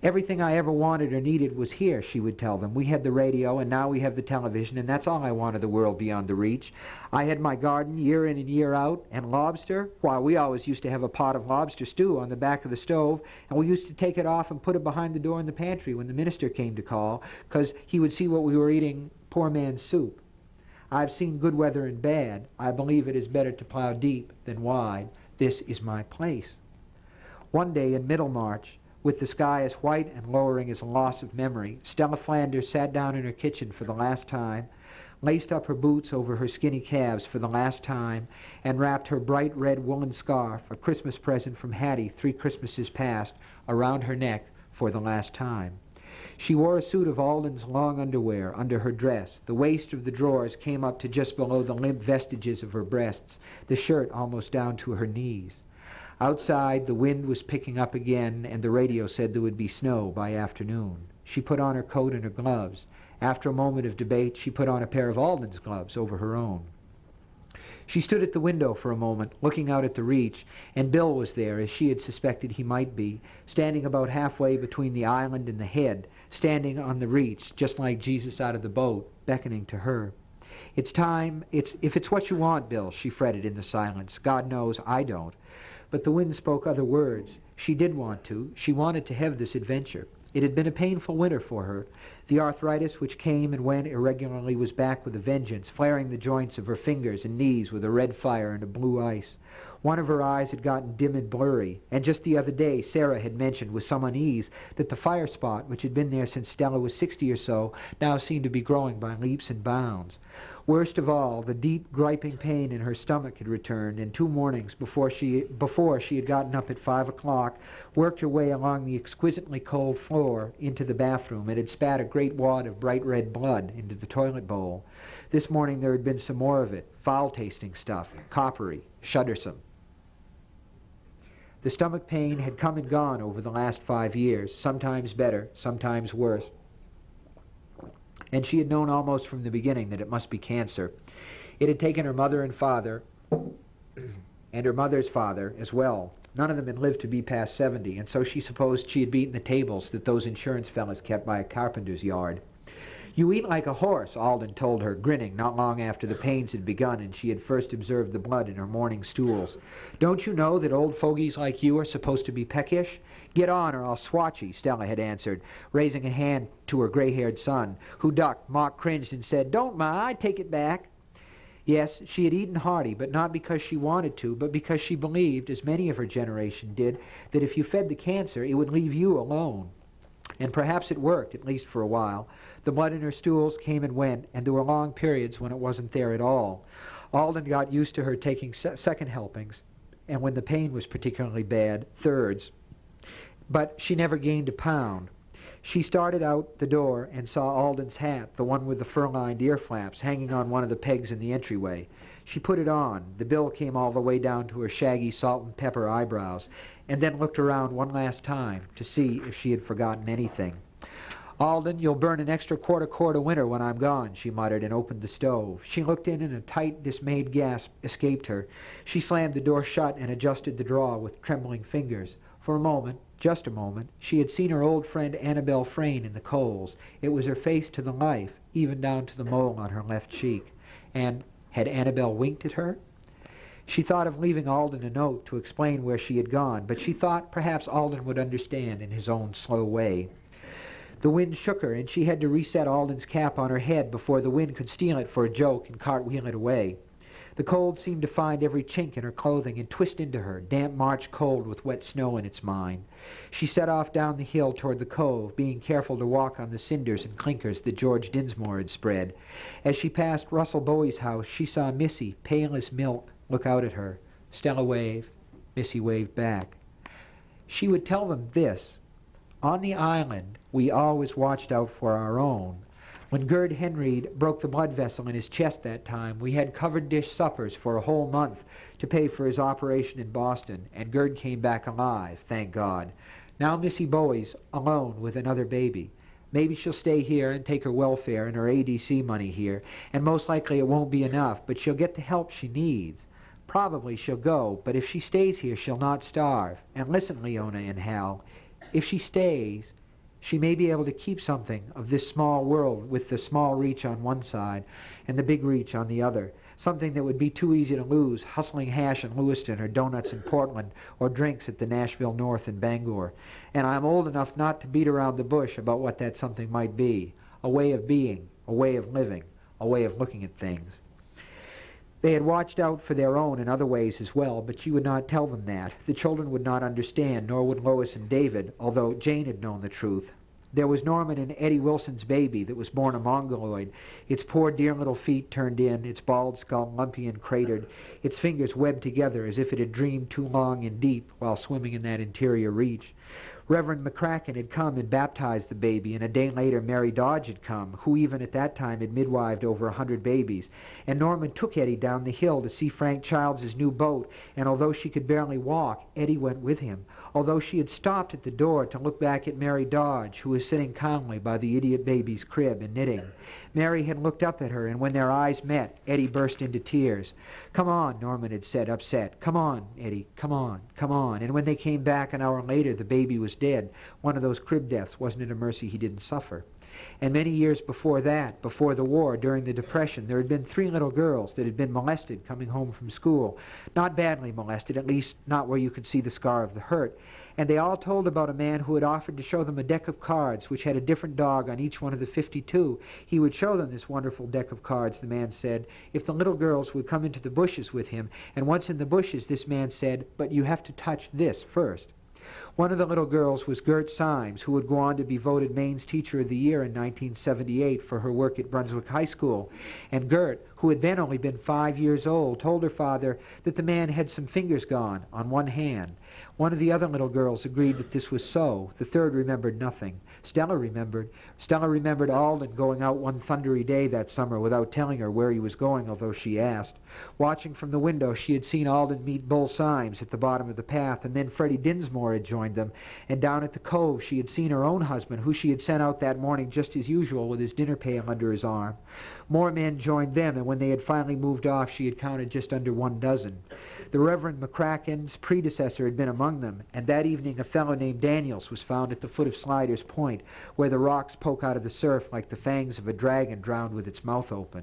Everything I ever wanted or needed was here, she would tell them. We had the radio, and now we have the television, and that's all I want of the world beyond the reach. I had my garden year in and year out, and lobster. Why, we always used to have a pot of lobster stew on the back of the stove, and we used to take it off and put it behind the door in the pantry when the minister came to call, 'cause he would see what we were eating poor man's soup. I've seen good weather and bad. I believe it is better to plow deep than wide. This is my place. One day in middle March, with the sky as white and lowering as a loss of memory, Stella Flanders sat down in her kitchen for the last time, laced up her boots over her skinny calves for the last time, and wrapped her bright red woolen scarf, a Christmas present from Hattie three Christmases past, around her neck for the last time. She wore a suit of Alden's long underwear under her dress. The waist of the drawers came up to just below the limp vestiges of her breasts, the shirt almost down to her knees. Outside, the wind was picking up again, and the radio said there would be snow by afternoon. She put on her coat and her gloves. After a moment of debate, she put on a pair of Alden's gloves over her own. She stood at the window for a moment, looking out at the reach, and Bill was there, as she had suspected he might be, standing about halfway between the island and the head, standing on the reach, just like Jesus out of the boat, beckoning to her. It's time, it's, if it's what you want, Bill, she fretted in the silence. God knows I don't. But the wind spoke other words. She did want to. She wanted to have this adventure. It had been a painful winter for her. The arthritis, which came and went irregularly, was back with a vengeance, flaring the joints of her fingers and knees with a red fire and a blue ice. One of her eyes had gotten dim and blurry, and just the other day Sarah had mentioned with some unease that the fire spot, which had been there since Stella was sixty or so, now seemed to be growing by leaps and bounds. Worst of all, the deep, griping pain in her stomach had returned, and two mornings before she, before she had gotten up at five o'clock, worked her way along the exquisitely cold floor into the bathroom, and had spat a great wad of bright red blood into the toilet bowl. This morning there had been some more of it, foul-tasting stuff, coppery, shuddersome. The stomach pain had come and gone over the last five years, sometimes better, sometimes worse and she had known almost from the beginning that it must be cancer. It had taken her mother and father, [clears throat] and her mother's father as well. None of them had lived to be past 70, and so she supposed she had beaten the tables that those insurance fellows kept by a carpenter's yard. You eat like a horse, Alden told her, grinning, not long after the pains had begun and she had first observed the blood in her morning stools. Don't you know that old fogies like you are supposed to be peckish? Get on or I'll swatch you, Stella had answered, raising a hand to her gray-haired son, who ducked, mock cringed, and said, Don't, Ma, I take it back. Yes, she had eaten hearty, but not because she wanted to, but because she believed, as many of her generation did, that if you fed the cancer, it would leave you alone. And perhaps it worked, at least for a while. The mud in her stools came and went, and there were long periods when it wasn't there at all. Alden got used to her taking se second helpings, and when the pain was particularly bad, thirds. But she never gained a pound. She started out the door and saw Alden's hat, the one with the fur-lined ear flaps, hanging on one of the pegs in the entryway. She put it on. The bill came all the way down to her shaggy salt and pepper eyebrows, and then looked around one last time to see if she had forgotten anything. Alden, you'll burn an extra quarter quart of winter when I'm gone, she muttered and opened the stove. She looked in and a tight, dismayed gasp escaped her. She slammed the door shut and adjusted the drawer with trembling fingers. For a moment, just a moment, she had seen her old friend Annabelle Frayne in the coals. It was her face to the life, even down to the mole on her left cheek. And had Annabelle winked at her? She thought of leaving Alden a note to explain where she had gone, but she thought perhaps Alden would understand in his own slow way. The wind shook her, and she had to reset Alden's cap on her head before the wind could steal it for a joke and cartwheel it away. The cold seemed to find every chink in her clothing and twist into her, damp March cold with wet snow in its mind. She set off down the hill toward the cove, being careful to walk on the cinders and clinkers that George Dinsmore had spread. As she passed Russell Bowie's house, she saw Missy, pale as milk, look out at her. Stella waved. Missy waved back. She would tell them this, On the island, we always watched out for our own. When Gerd Henried broke the blood vessel in his chest that time, we had covered dish suppers for a whole month to pay for his operation in Boston, and Gerd came back alive, thank God. Now Missy Bowie's alone with another baby. Maybe she'll stay here and take her welfare and her ADC money here, and most likely it won't be enough, but she'll get the help she needs. Probably she'll go, but if she stays here, she'll not starve. And listen, Leona and Hal, if she stays, she may be able to keep something of this small world with the small reach on one side and the big reach on the other. Something that would be too easy to lose, hustling hash in Lewiston or donuts in Portland or drinks at the Nashville North in Bangor. And I'm old enough not to beat around the bush about what that something might be. A way of being, a way of living, a way of looking at things. They had watched out for their own in other ways as well, but she would not tell them that. The children would not understand, nor would Lois and David, although Jane had known the truth. There was Norman and Eddie Wilson's baby that was born a mongoloid, its poor dear little feet turned in, its bald skull lumpy and cratered, its fingers webbed together as if it had dreamed too long and deep while swimming in that interior reach. Reverend McCracken had come and baptized the baby, and a day later Mary Dodge had come, who even at that time had midwived over a hundred babies. And Norman took Eddie down the hill to see Frank Childs' new boat, and although she could barely walk, Eddie went with him. Although she had stopped at the door to look back at Mary Dodge, who was sitting calmly by the idiot baby's crib and knitting. Mary had looked up at her, and when their eyes met, Eddie burst into tears. Come on, Norman had said, upset. Come on, Eddie, come on, come on. And when they came back an hour later, the baby was dead. One of those crib deaths. Wasn't it a mercy he didn't suffer? And many years before that, before the war, during the Depression, there had been three little girls that had been molested coming home from school. Not badly molested, at least not where you could see the scar of the hurt and they all told about a man who had offered to show them a deck of cards which had a different dog on each one of the 52. He would show them this wonderful deck of cards, the man said, if the little girls would come into the bushes with him. And once in the bushes, this man said, but you have to touch this first. One of the little girls was Gert Symes, who would go on to be voted Maine's Teacher of the Year in 1978 for her work at Brunswick High School. And Gert, who had then only been five years old, told her father that the man had some fingers gone on one hand. One of the other little girls agreed that this was so. The third remembered nothing. Stella remembered. Stella remembered Alden going out one thundery day that summer without telling her where he was going, although she asked. Watching from the window, she had seen Alden meet Bull Symes at the bottom of the path, and then Freddie Dinsmore had joined them. And down at the cove, she had seen her own husband, who she had sent out that morning just as usual with his dinner pail under his arm. More men joined them, and when they had finally moved off, she had counted just under one dozen. The Reverend McCracken's predecessor had been among them, and that evening a fellow named Daniels was found at the foot of Slider's Point, where the rocks poke out of the surf like the fangs of a dragon drowned with its mouth open.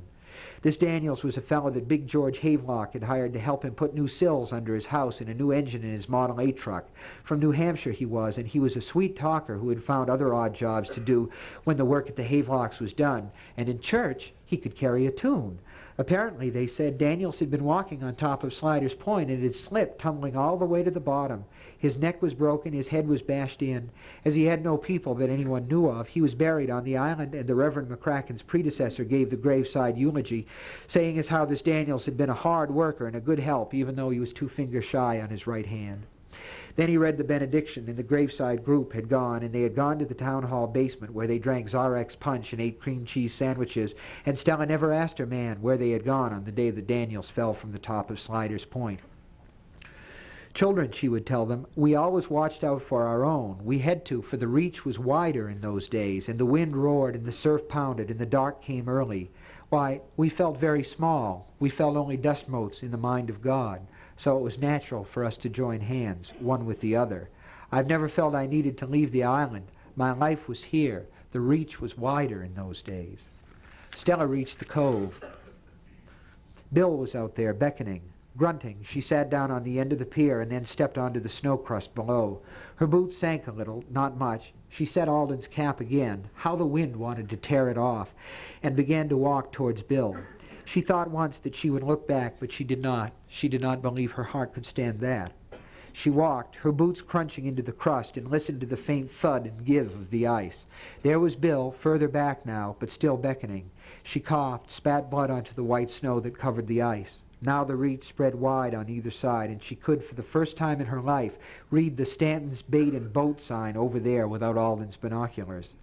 This Daniels was a fellow that Big George Havelock had hired to help him put new sills under his house and a new engine in his Model A truck. From New Hampshire he was, and he was a sweet talker who had found other odd jobs to do when the work at the Havelocks was done. And in church, he could carry a tune. Apparently, they said Daniels had been walking on top of Slider's Point and had slipped, tumbling all the way to the bottom. His neck was broken, his head was bashed in. As he had no people that anyone knew of, he was buried on the island, and the Reverend McCracken's predecessor gave the graveside eulogy, saying as how this Daniels had been a hard worker and a good help, even though he was two fingers shy on his right hand. Then he read the benediction, and the graveside group had gone, and they had gone to the town hall basement where they drank Zarex punch and ate cream cheese sandwiches, and Stella never asked her man where they had gone on the day that Daniels fell from the top of Slider's Point. Children, she would tell them, we always watched out for our own. We had to, for the reach was wider in those days, and the wind roared, and the surf pounded, and the dark came early. Why, we felt very small. We felt only dust motes in the mind of God so it was natural for us to join hands, one with the other. I've never felt I needed to leave the island. My life was here. The reach was wider in those days. Stella reached the cove. Bill was out there beckoning. Grunting, she sat down on the end of the pier and then stepped onto the snow crust below. Her boots sank a little, not much. She set Alden's cap again, how the wind wanted to tear it off, and began to walk towards Bill. She thought once that she would look back, but she did not. She did not believe her heart could stand that. She walked, her boots crunching into the crust, and listened to the faint thud and give of the ice. There was Bill, further back now, but still beckoning. She coughed, spat blood onto the white snow that covered the ice. Now the reeds spread wide on either side, and she could, for the first time in her life, read the Stanton's Bait and Boat sign over there without Alden's binoculars.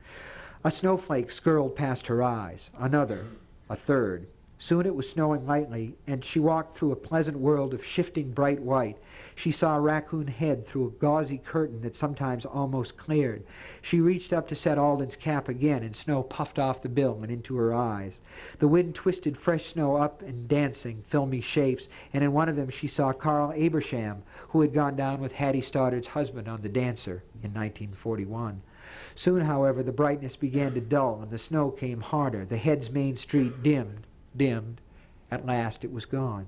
A snowflake skirled past her eyes, another, a third. Soon it was snowing lightly, and she walked through a pleasant world of shifting bright white. She saw a raccoon head through a gauzy curtain that sometimes almost cleared. She reached up to set Alden's cap again, and snow puffed off the bill and into her eyes. The wind twisted fresh snow up in dancing, filmy shapes, and in one of them she saw Carl Abersham, who had gone down with Hattie Stoddard's husband on The Dancer in 1941. Soon, however, the brightness began to dull, and the snow came harder. The head's main street dimmed, dimmed. At last it was gone.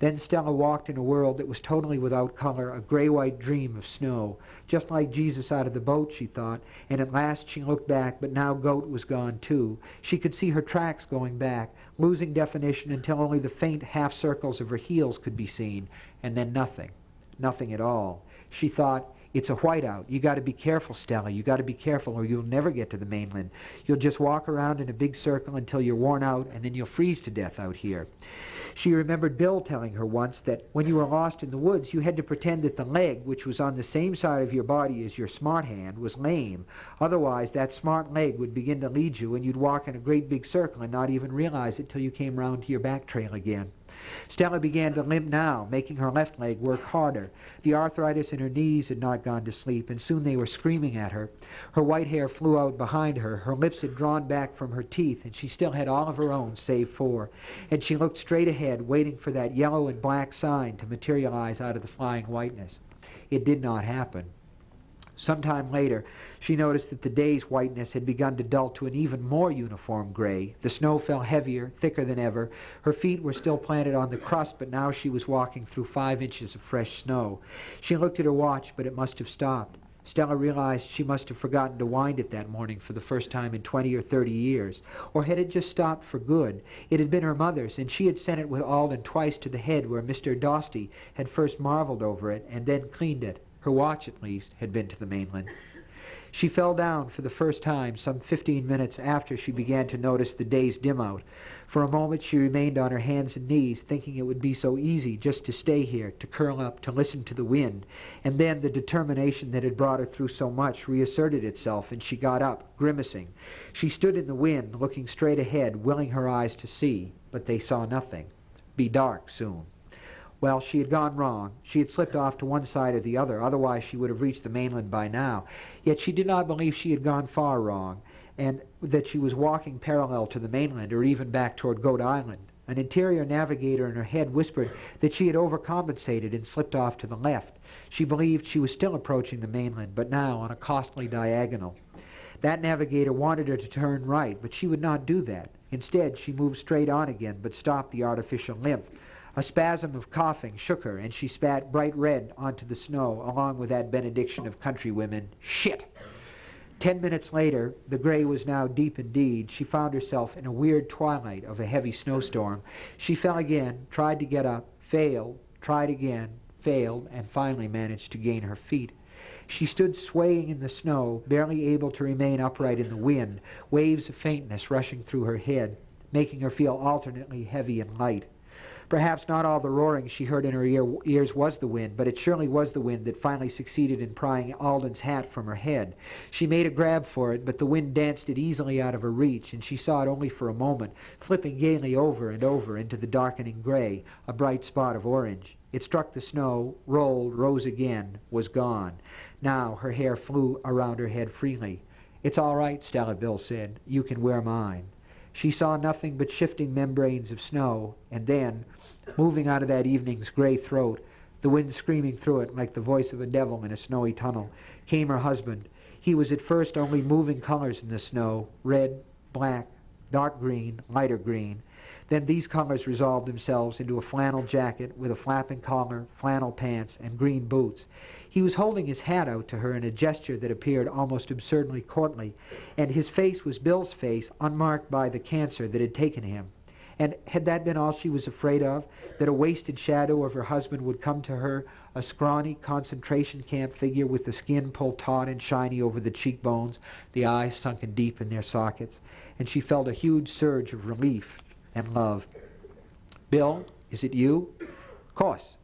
Then Stella walked in a world that was totally without color, a gray-white dream of snow. Just like Jesus out of the boat, she thought, and at last she looked back, but now Goat was gone too. She could see her tracks going back, losing definition until only the faint half circles of her heels could be seen, and then nothing. Nothing at all. She thought, it's a whiteout. You got to be careful, Stella. You got to be careful, or you'll never get to the mainland. You'll just walk around in a big circle until you're worn out, and then you'll freeze to death out here. She remembered Bill telling her once that when you were lost in the woods, you had to pretend that the leg, which was on the same side of your body as your smart hand, was lame. Otherwise, that smart leg would begin to lead you, and you'd walk in a great big circle and not even realize it till you came round to your back trail again. Stella began to limp now, making her left leg work harder. The arthritis in her knees had not gone to sleep, and soon they were screaming at her. Her white hair flew out behind her, her lips had drawn back from her teeth, and she still had all of her own save four. And she looked straight ahead, waiting for that yellow and black sign to materialize out of the flying whiteness. It did not happen. Sometime later, she noticed that the day's whiteness had begun to dull to an even more uniform gray. The snow fell heavier, thicker than ever. Her feet were still planted on the crust, but now she was walking through five inches of fresh snow. She looked at her watch, but it must have stopped. Stella realized she must have forgotten to wind it that morning for the first time in 20 or 30 years. Or had it just stopped for good? It had been her mother's, and she had sent it with Alden twice to the head where Mr. Dosty had first marveled over it and then cleaned it. Her watch, at least, had been to the mainland. She fell down for the first time some 15 minutes after she began to notice the day's dim out. For a moment she remained on her hands and knees, thinking it would be so easy just to stay here, to curl up, to listen to the wind. And then the determination that had brought her through so much reasserted itself, and she got up, grimacing. She stood in the wind, looking straight ahead, willing her eyes to see, but they saw nothing. Be dark soon. Well, she had gone wrong. She had slipped off to one side or the other, otherwise she would have reached the mainland by now. Yet she did not believe she had gone far wrong, and that she was walking parallel to the mainland or even back toward Goat Island. An interior navigator in her head whispered that she had overcompensated and slipped off to the left. She believed she was still approaching the mainland, but now on a costly diagonal. That navigator wanted her to turn right, but she would not do that. Instead, she moved straight on again, but stopped the artificial limp. A spasm of coughing shook her, and she spat bright red onto the snow, along with that benediction of countrywomen, shit. Ten minutes later, the gray was now deep indeed. She found herself in a weird twilight of a heavy snowstorm. She fell again, tried to get up, failed, tried again, failed, and finally managed to gain her feet. She stood swaying in the snow, barely able to remain upright in the wind, waves of faintness rushing through her head, making her feel alternately heavy and light. Perhaps not all the roaring she heard in her ear, ears was the wind, but it surely was the wind that finally succeeded in prying Alden's hat from her head. She made a grab for it, but the wind danced it easily out of her reach, and she saw it only for a moment, flipping gaily over and over into the darkening gray, a bright spot of orange. It struck the snow, rolled, rose again, was gone. Now her hair flew around her head freely. It's all right, Stella Bill said. You can wear mine. She saw nothing but shifting membranes of snow, and then, moving out of that evening's gray throat, the wind screaming through it like the voice of a devil in a snowy tunnel, came her husband. He was at first only moving colors in the snow red, black, dark green, lighter green. Then these colors resolved themselves into a flannel jacket with a flapping collar, flannel pants, and green boots. He was holding his hat out to her in a gesture that appeared almost absurdly courtly, and his face was Bill's face, unmarked by the cancer that had taken him. And had that been all she was afraid of? That a wasted shadow of her husband would come to her, a scrawny concentration camp figure with the skin pulled taut and shiny over the cheekbones, the eyes sunken deep in their sockets, and she felt a huge surge of relief and love. Bill, Is it you? Course.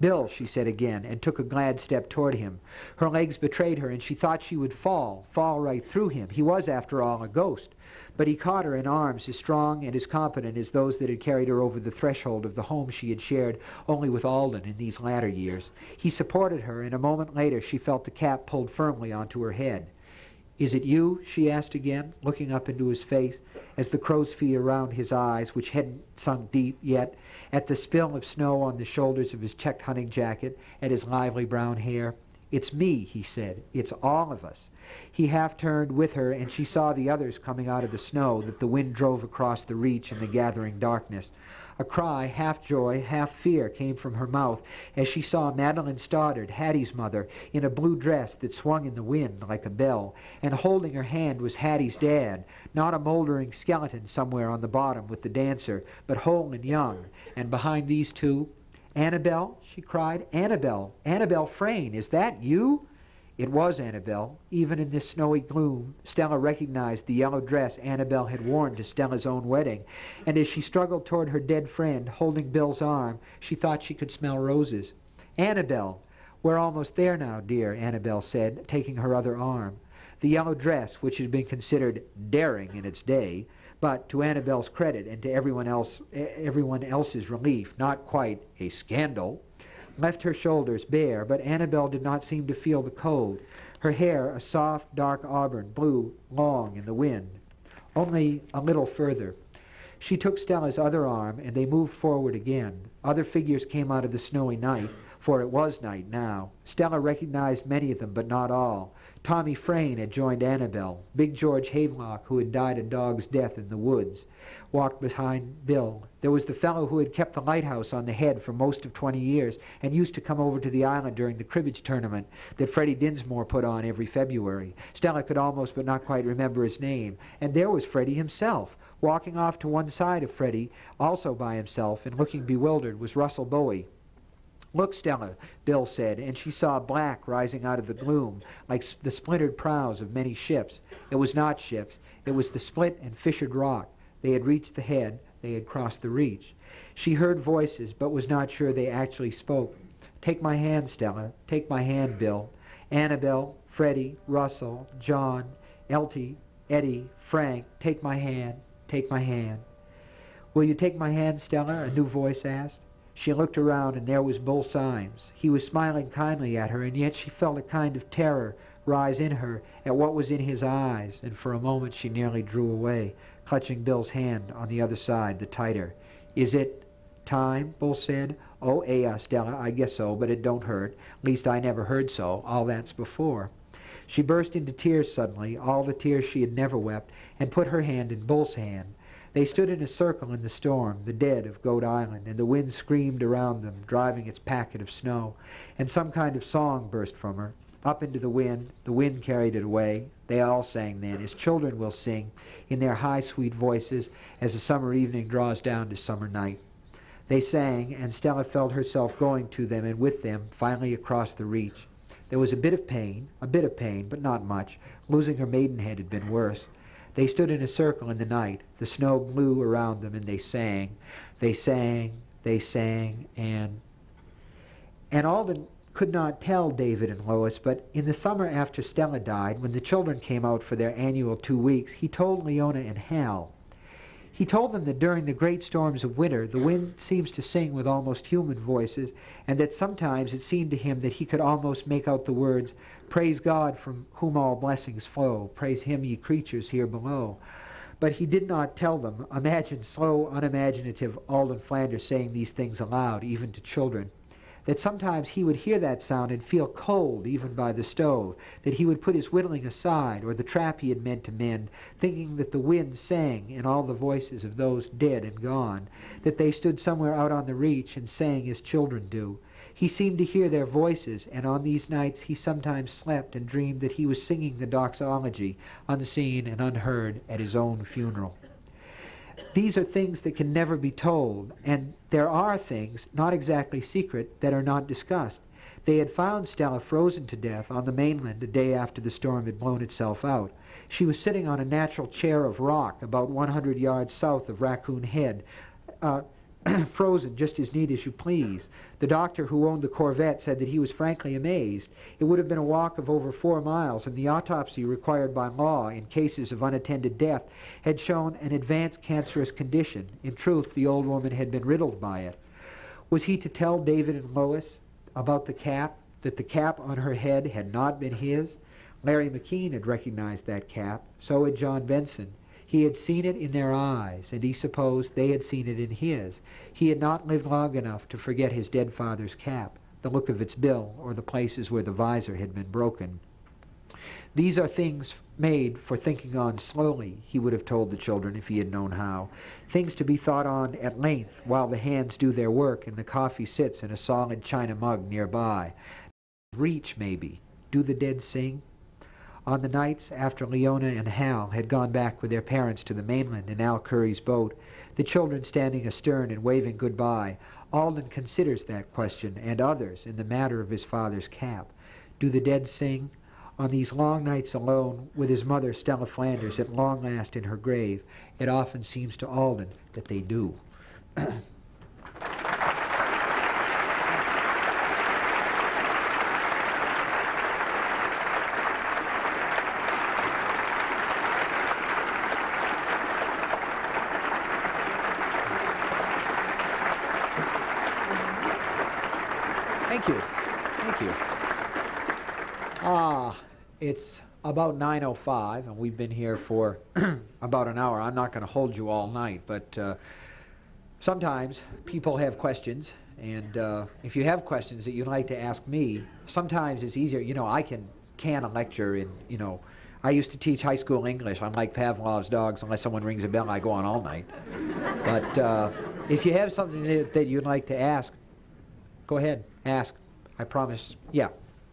Bill, she said again, and took a glad step toward him. Her legs betrayed her, and she thought she would fall, fall right through him. He was, after all, a ghost. But he caught her in arms as strong and as competent as those that had carried her over the threshold of the home she had shared only with Alden in these latter years. He supported her, and a moment later she felt the cap pulled firmly onto her head. Is it you? she asked again, looking up into his face, as the crow's feet around his eyes, which hadn't sunk deep yet, at the spill of snow on the shoulders of his checked hunting jacket, at his lively brown hair. It's me, he said. It's all of us. He half turned with her, and she saw the others coming out of the snow that the wind drove across the reach in the gathering darkness. A cry, half joy, half fear, came from her mouth as she saw Madeline Stoddard, Hattie's mother, in a blue dress that swung in the wind like a bell, and holding her hand was Hattie's dad, not a moldering skeleton somewhere on the bottom with the dancer, but whole and young, and behind these two, Annabelle, she cried, Annabelle, Annabelle Frayne, is that you? It was Annabelle. Even in this snowy gloom, Stella recognized the yellow dress Annabelle had worn to Stella's own wedding, and as she struggled toward her dead friend, holding Bill's arm, she thought she could smell roses. Annabelle! We're almost there now, dear, Annabelle said, taking her other arm. The yellow dress, which had been considered daring in its day, but to Annabelle's credit and to everyone else everyone else's relief, not quite a scandal, left her shoulders bare, but Annabelle did not seem to feel the cold. Her hair, a soft, dark auburn, blew long in the wind. Only a little further. She took Stella's other arm, and they moved forward again. Other figures came out of the snowy night, for it was night now. Stella recognized many of them, but not all. Tommy Frayne had joined Annabelle. Big George Havelock, who had died a dog's death in the woods, walked behind Bill. There was the fellow who had kept the lighthouse on the head for most of 20 years and used to come over to the island during the cribbage tournament that Freddie Dinsmore put on every February. Stella could almost but not quite remember his name. And there was Freddie himself. Walking off to one side of Freddie, also by himself and looking bewildered, was Russell Bowie. Look, Stella, Bill said, and she saw black rising out of the gloom, like the splintered prows of many ships. It was not ships. It was the split and fissured rock. They had reached the head. They had crossed the reach. She heard voices, but was not sure they actually spoke. Take my hand, Stella. Take my hand, Bill. Annabelle, Freddie, Russell, John, Eltie, Eddie, Frank, take my hand. Take my hand. Will you take my hand, Stella? A new voice asked. She looked around, and there was Bull Symes. He was smiling kindly at her, and yet she felt a kind of terror rise in her at what was in his eyes, and for a moment she nearly drew away, clutching Bill's hand on the other side the tighter. Is it time? Bull said. Oh, eh, Stella, I guess so, but it don't hurt. Least I never heard so. All that's before. She burst into tears suddenly, all the tears she had never wept, and put her hand in Bull's hand. They stood in a circle in the storm, the dead of Goat Island, and the wind screamed around them, driving its packet of snow. And some kind of song burst from her. Up into the wind, the wind carried it away. They all sang then, as children will sing, in their high, sweet voices, as the summer evening draws down to summer night. They sang, and Stella felt herself going to them and with them, finally across the reach. There was a bit of pain, a bit of pain, but not much. Losing her maidenhead had been worse. They stood in a circle in the night. The snow blew around them, and they sang. They sang, they sang, and... And Alden could not tell David and Lois, but in the summer after Stella died, when the children came out for their annual two weeks, he told Leona and Hal. He told them that during the great storms of winter, the wind seems to sing with almost human voices, and that sometimes it seemed to him that he could almost make out the words, Praise God from whom all blessings flow. Praise him, ye creatures here below. But he did not tell them. Imagine slow, unimaginative Alden Flanders saying these things aloud, even to children. That sometimes he would hear that sound and feel cold, even by the stove. That he would put his whittling aside, or the trap he had meant to mend, thinking that the wind sang in all the voices of those dead and gone. That they stood somewhere out on the reach and sang as children do. He seemed to hear their voices, and on these nights he sometimes slept and dreamed that he was singing the doxology, unseen and unheard, at his own funeral. These are things that can never be told, and there are things, not exactly secret, that are not discussed. They had found Stella frozen to death on the mainland a day after the storm had blown itself out. She was sitting on a natural chair of rock about 100 yards south of Raccoon Head. Uh, [clears throat] frozen just as neat as you please. The doctor who owned the Corvette said that he was frankly amazed. It would have been a walk of over four miles, and the autopsy required by law in cases of unattended death had shown an advanced cancerous condition. In truth, the old woman had been riddled by it. Was he to tell David and Lois about the cap, that the cap on her head had not been his? Larry McKean had recognized that cap. So had John Benson. He had seen it in their eyes, and he supposed they had seen it in his. He had not lived long enough to forget his dead father's cap, the look of its bill, or the places where the visor had been broken. These are things made for thinking on slowly, he would have told the children if he had known how. Things to be thought on at length while the hands do their work and the coffee sits in a solid china mug nearby. Reach, maybe. Do the dead sing? On the nights after Leona and Hal had gone back with their parents to the mainland in Al Curry's boat, the children standing astern and waving goodbye, Alden considers that question and others in the matter of his father's cap. Do the dead sing? On these long nights alone with his mother, Stella Flanders, at long last in her grave, it often seems to Alden that they do. [clears throat] Thank you. Thank you. Ah, it's about 9.05, and we've been here for [clears throat] about an hour. I'm not going to hold you all night, but uh, sometimes people have questions, and uh, if you have questions that you'd like to ask me, sometimes it's easier. You know, I can can a lecture in, you know, I used to teach high school English. I'm like Pavlov's dogs. Unless someone rings a bell, I go on all night. but uh, if you have something that, that you'd like to ask, go ahead, ask. I promise. Yeah,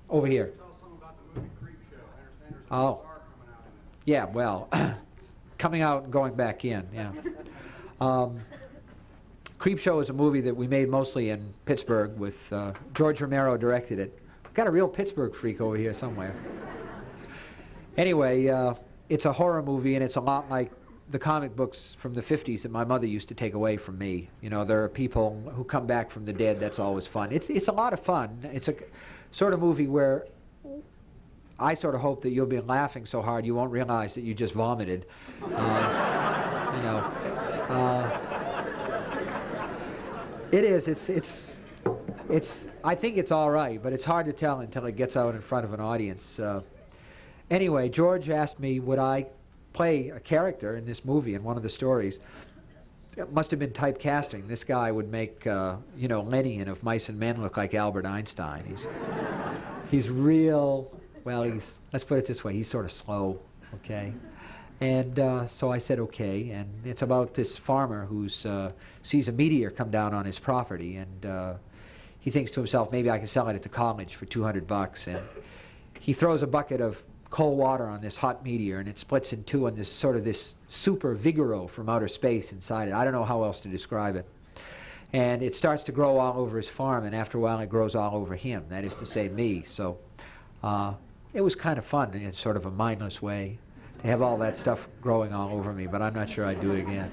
over here. Oh. Yeah, well, [clears throat] coming out and going back in, yeah. Um, Creepshow is a movie that we made mostly in Pittsburgh with uh, George Romero directed it. Got a real Pittsburgh freak over here somewhere. Anyway, uh, it's a horror movie and it's a lot like the comic books from the 50s that my mother used to take away from me. You know, there are people who come back from the dead. That's always fun. It's it's a lot of fun. It's a sort of movie where I sort of hope that you'll be laughing so hard you won't realize that you just vomited. Uh, you know, uh, it is. It's it's it's. I think it's all right, but it's hard to tell until it gets out in front of an audience. Uh, anyway, George asked me would I play a character in this movie in one of the stories. It must have been typecasting. This guy would make, uh, you know, Lenny and of Mice and Men look like Albert Einstein. He's, he's real, well, he's, let's put it this way, he's sort of slow, okay? And uh, so I said, okay. And it's about this farmer who uh, sees a meteor come down on his property, and uh, he thinks to himself, maybe I can sell it at the college for 200 bucks. And he throws a bucket of cold water on this hot meteor, and it splits in two, and there's sort of this super Vigoro from outer space inside it. I don't know how else to describe it. And it starts to grow all over his farm, and after a while, it grows all over him. That is to say, me. So uh, it was kind of fun in sort of a mindless way to have all that stuff growing all over me, but I'm not sure I'd do it again.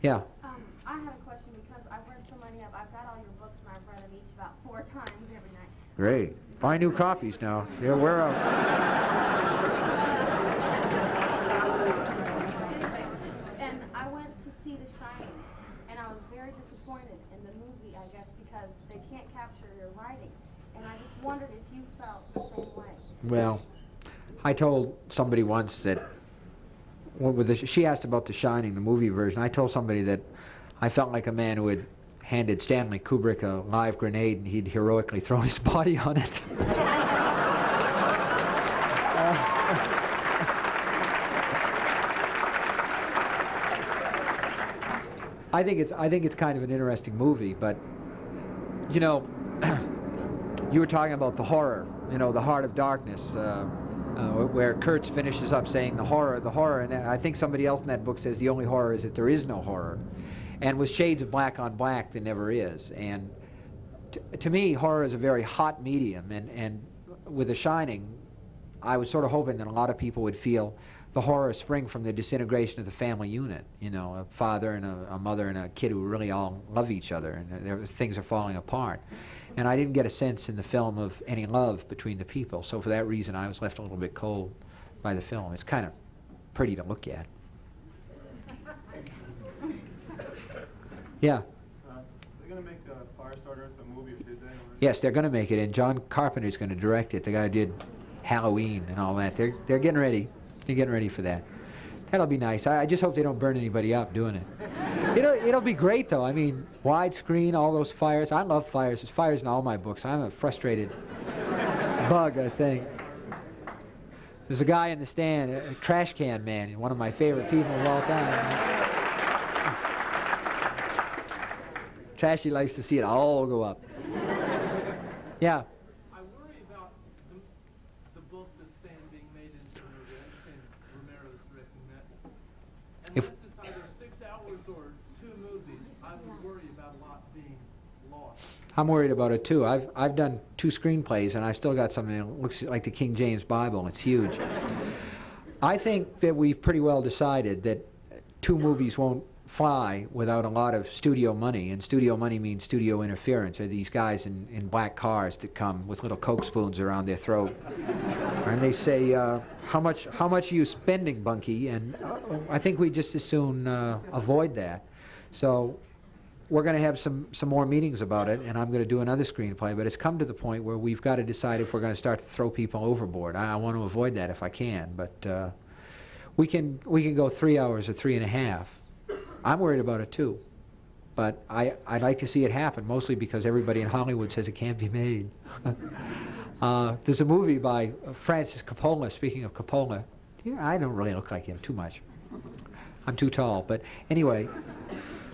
Yeah. Um, I had a question because I've read so many of, I've got all your books and I've read them each about four times every night. Great. Buy new copies now. Yeah, we're out. And I went to see The Shining, and I was very disappointed in the movie, I guess, because they can't capture your writing. And I just wondered if you felt the same way. Well, I told somebody once that with the, she asked about The Shining, the movie version. I told somebody that I felt like a man who had handed Stanley Kubrick a live grenade and he'd heroically thrown his [laughs] body on it. I think it's I think it's kind of an interesting movie, but you know, [clears throat] you were talking about the horror, you know, the heart of darkness, uh, uh, where Kurtz finishes up saying the horror, the horror, and I think somebody else in that book says the only horror is that there is no horror, and with shades of black on black, there never is. And to me, horror is a very hot medium, and and with The Shining, I was sort of hoping that a lot of people would feel the horror spring from the disintegration of the family unit. You know, a father and a, a mother and a kid who really all love each other, and things are falling apart. And I didn't get a sense in the film of any love between the people. So for that reason, I was left a little bit cold by the film. It's kind of pretty to look at. Yeah. Uh, they're gonna make uh, Firestarter the movie, did they? Yes, they're going to make it, and John Carpenter's going to direct it. The guy who did Halloween and all that. They're they're getting ready. They're getting ready for that. That'll be nice. I, I just hope they don't burn anybody up doing it. It'll it'll be great though. I mean, widescreen, all those fires. I love fires. There's fires in all my books. I'm a frustrated bug, I think. There's a guy in the stand, a a trash can man, one of my favorite people of all time. Trashy likes to see it all go up. Yeah. I worry about the, the book that's stand being made into a movie. I understand Romero's directing that. If- Unless it's either six hours or two movies, I would worry about a lot being lost. I'm worried about it too. I've I've done two screenplays and I've still got something that looks like the King James Bible. It's huge. I think that we've pretty well decided that two movies won't fly without a lot of studio money, and studio money means studio interference. Or these guys in, in black cars that come with little coke spoons around their throat, and they say, uh, "How much? How much are you spending, Bunky?" And uh, I think we just as soon uh, avoid that. So we're going to have some, some more meetings about it, and I'm going to do another screenplay, but it's come to the point where we've got to decide if we're going to start to throw people overboard. I, I want to avoid that if I can, but uh, we, can, we can go three hours or three and a half. I'm worried about it too, but I, I'd like to see it happen, mostly because everybody in Hollywood says it can't be made. [laughs] uh, there's a movie by Francis Coppola, speaking of Coppola. I don't really look like him too much. I'm too tall, but anyway,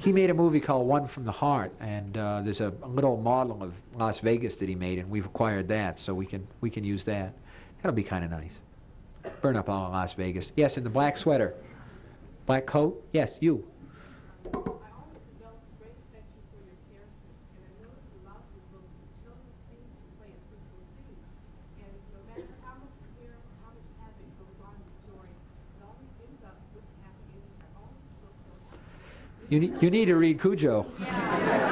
he made a movie called One from the Heart, and uh, there's a, a little model of Las Vegas that he made, and we've acquired that, so we can we can use that. That'll be kind of nice. Burn up all Las Vegas. Yes, in the black sweater, black coat. Yes, you. I always developed great affection for your characters, and I noticed a lot of your books, children seem to play a central theme. And no matter how much fear, how much havoc goes on in the story, it always ends up with a happy ending. I always feel so You need you need to read Cujo. [laughs]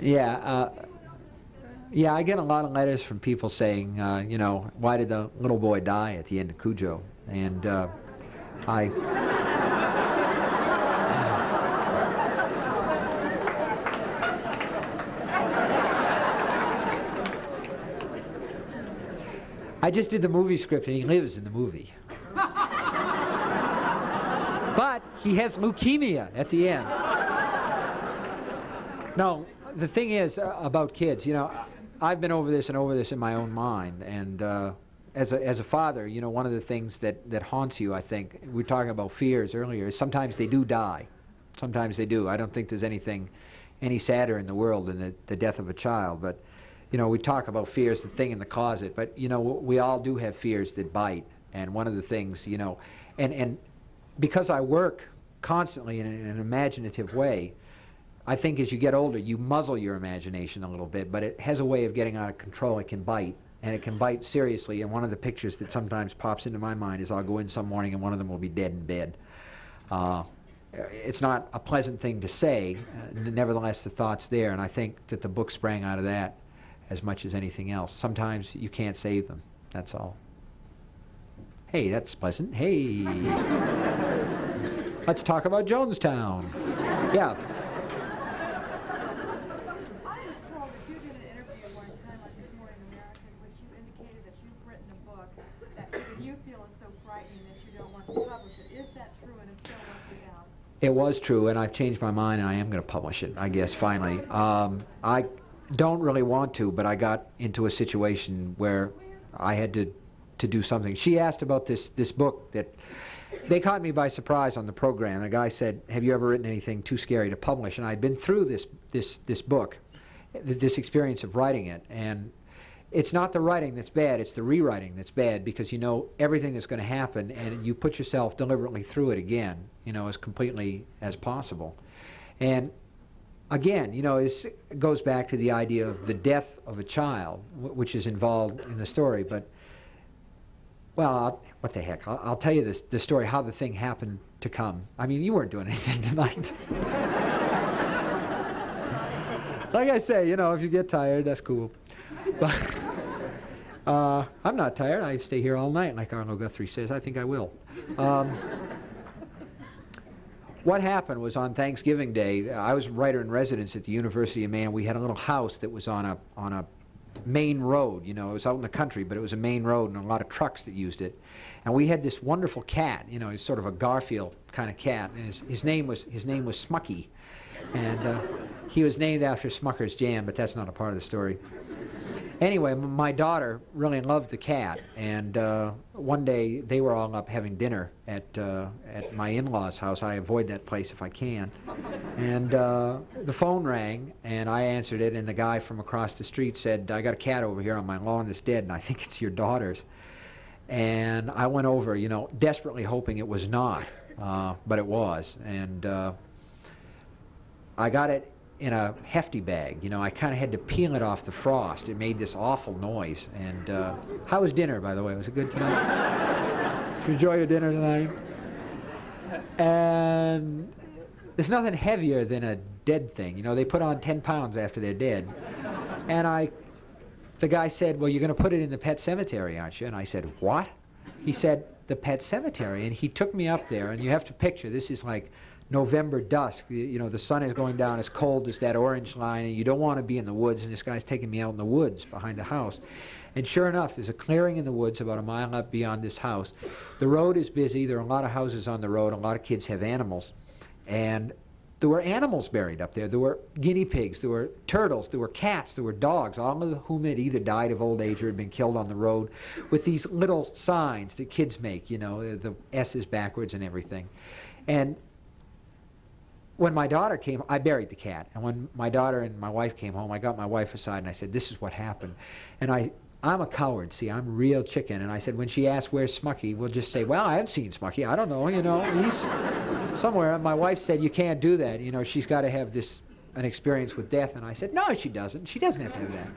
Yeah, uh, yeah, I get a lot of letters from people saying, uh, you know, why did the little boy die at the end of Cujo? And uh, I. I just did the movie script and he lives in the movie. but he has leukemia at the end. No, the thing is uh, about kids, you know, I've been over this and over this in my own mind, and uh, as a as a father, you know, one of the things that that haunts you, I think, we were talking about fears earlier, is sometimes they do die. Sometimes they do. I don't think there's anything any sadder in the world than the, the death of a child, but you know, we talk about fears, the thing in the closet, but you know, we all do have fears that bite, and one of the things, you know, and and because I work constantly in an imaginative way. I think as you get older, you muzzle your imagination a little bit, but it has a way of getting out of control. It can bite, and it can bite seriously. And one of the pictures that sometimes pops into my mind is I'll go in some morning and one of them will be dead in bed. Uh, it's not a pleasant thing to say, uh, nevertheless, the thought's there, and I think that the book sprang out of that as much as anything else. Sometimes you can't save them, that's all. Hey, that's pleasant. Hey. [laughs] Let's talk about Jonestown. Yeah. I was told that you did an interview at one time on This Morning America in you indicated that you've written a book that even you feel is so frightening that you don't want to publish it. Is that true? And if so, what's it about? It was true, and I've changed my mind, and I am going to publish it, I guess, finally. Um, I don't really want to, but I got into a situation where I had to, to do something. She asked about this, this book that they caught me by surprise on the program. A guy said, "Have you ever written anything too scary to publish?" And I'd been through this this this book, th- this experience of writing it, and it's not the writing that's bad; it's the rewriting that's bad because you know everything that's going to happen, and you put yourself deliberately through it again, you know, as completely as possible. And again, you know, it goes back to the idea of the death of a child, wh- which is involved in the story. But, well, I'll, what the heck? I'll, I'll tell you this, the story, how the thing happened to come. I mean, you weren't doing [laughs] anything tonight. [laughs] like I say, you know, if you get tired, that's cool. But [laughs] uh, I'm not tired. I stay here all night, like Arnold Guthrie says. I think I will. Um, what happened was on Thanksgiving Day, I was writer in residence at the University of Maine. We had a little house that was on a on a main road. You know, it was out in the country, but it was a main road and a lot of trucks that used it. And we had this wonderful cat. You know, he's sort of a Garfield kind of cat. And his, his name was his name was Smucky, and uh, he was named after Smucker's Jam. But that's not a part of the story. Anyway, my daughter really loved the cat, and uh, one day they were all up having dinner at uh, at my in-laws' house. I avoid that place if I can, and uh, the phone rang, and I answered it, and the guy from across the street said, "I got a cat over here on my lawn that's dead, and I think it's your daughter's." And I went over, you know, desperately hoping it was not, uh, but it was, and uh, I got it in a hefty bag. You know, I kind of had to peel it off the frost. It made this awful noise. And uh, how was dinner, by the way? Was it good tonight? Did you enjoy your dinner tonight? And there's nothing heavier than a dead thing. You know, they put on 10 pounds after they're dead. And I, the guy said, well, you're going to put it in the pet cemetery, aren't you? And I said, what? He said, the pet cemetery. And he took me up there, and you have to picture, this is like November dusk. You, know, the sun is going down as cold as that orange line, and you don't want to be in the woods. And this guy's taking me out in the woods behind the house. And sure enough, there's a clearing in the woods about a mile up beyond this house. The road is busy. There are a lot of houses on the road. A lot of kids have animals. And there were animals buried up there. There were guinea pigs, there were turtles, there were cats, there were dogs, all of whom had either died of old age or had been killed on the road with these little signs that kids make, you know, the S's backwards and everything. And when my daughter came, I buried the cat. And when my daughter and my wife came home, I got my wife aside and I said, This is what happened. And I, I'm a coward, see, I'm real chicken. And I said, When she asks, Where's Smucky? We'll just say, Well, I haven't seen Smucky. I don't know, you know, he's somewhere. And my wife said, You can't do that. You know, she's got to have this, an experience with death. And I said, No, she doesn't. She doesn't have to have that.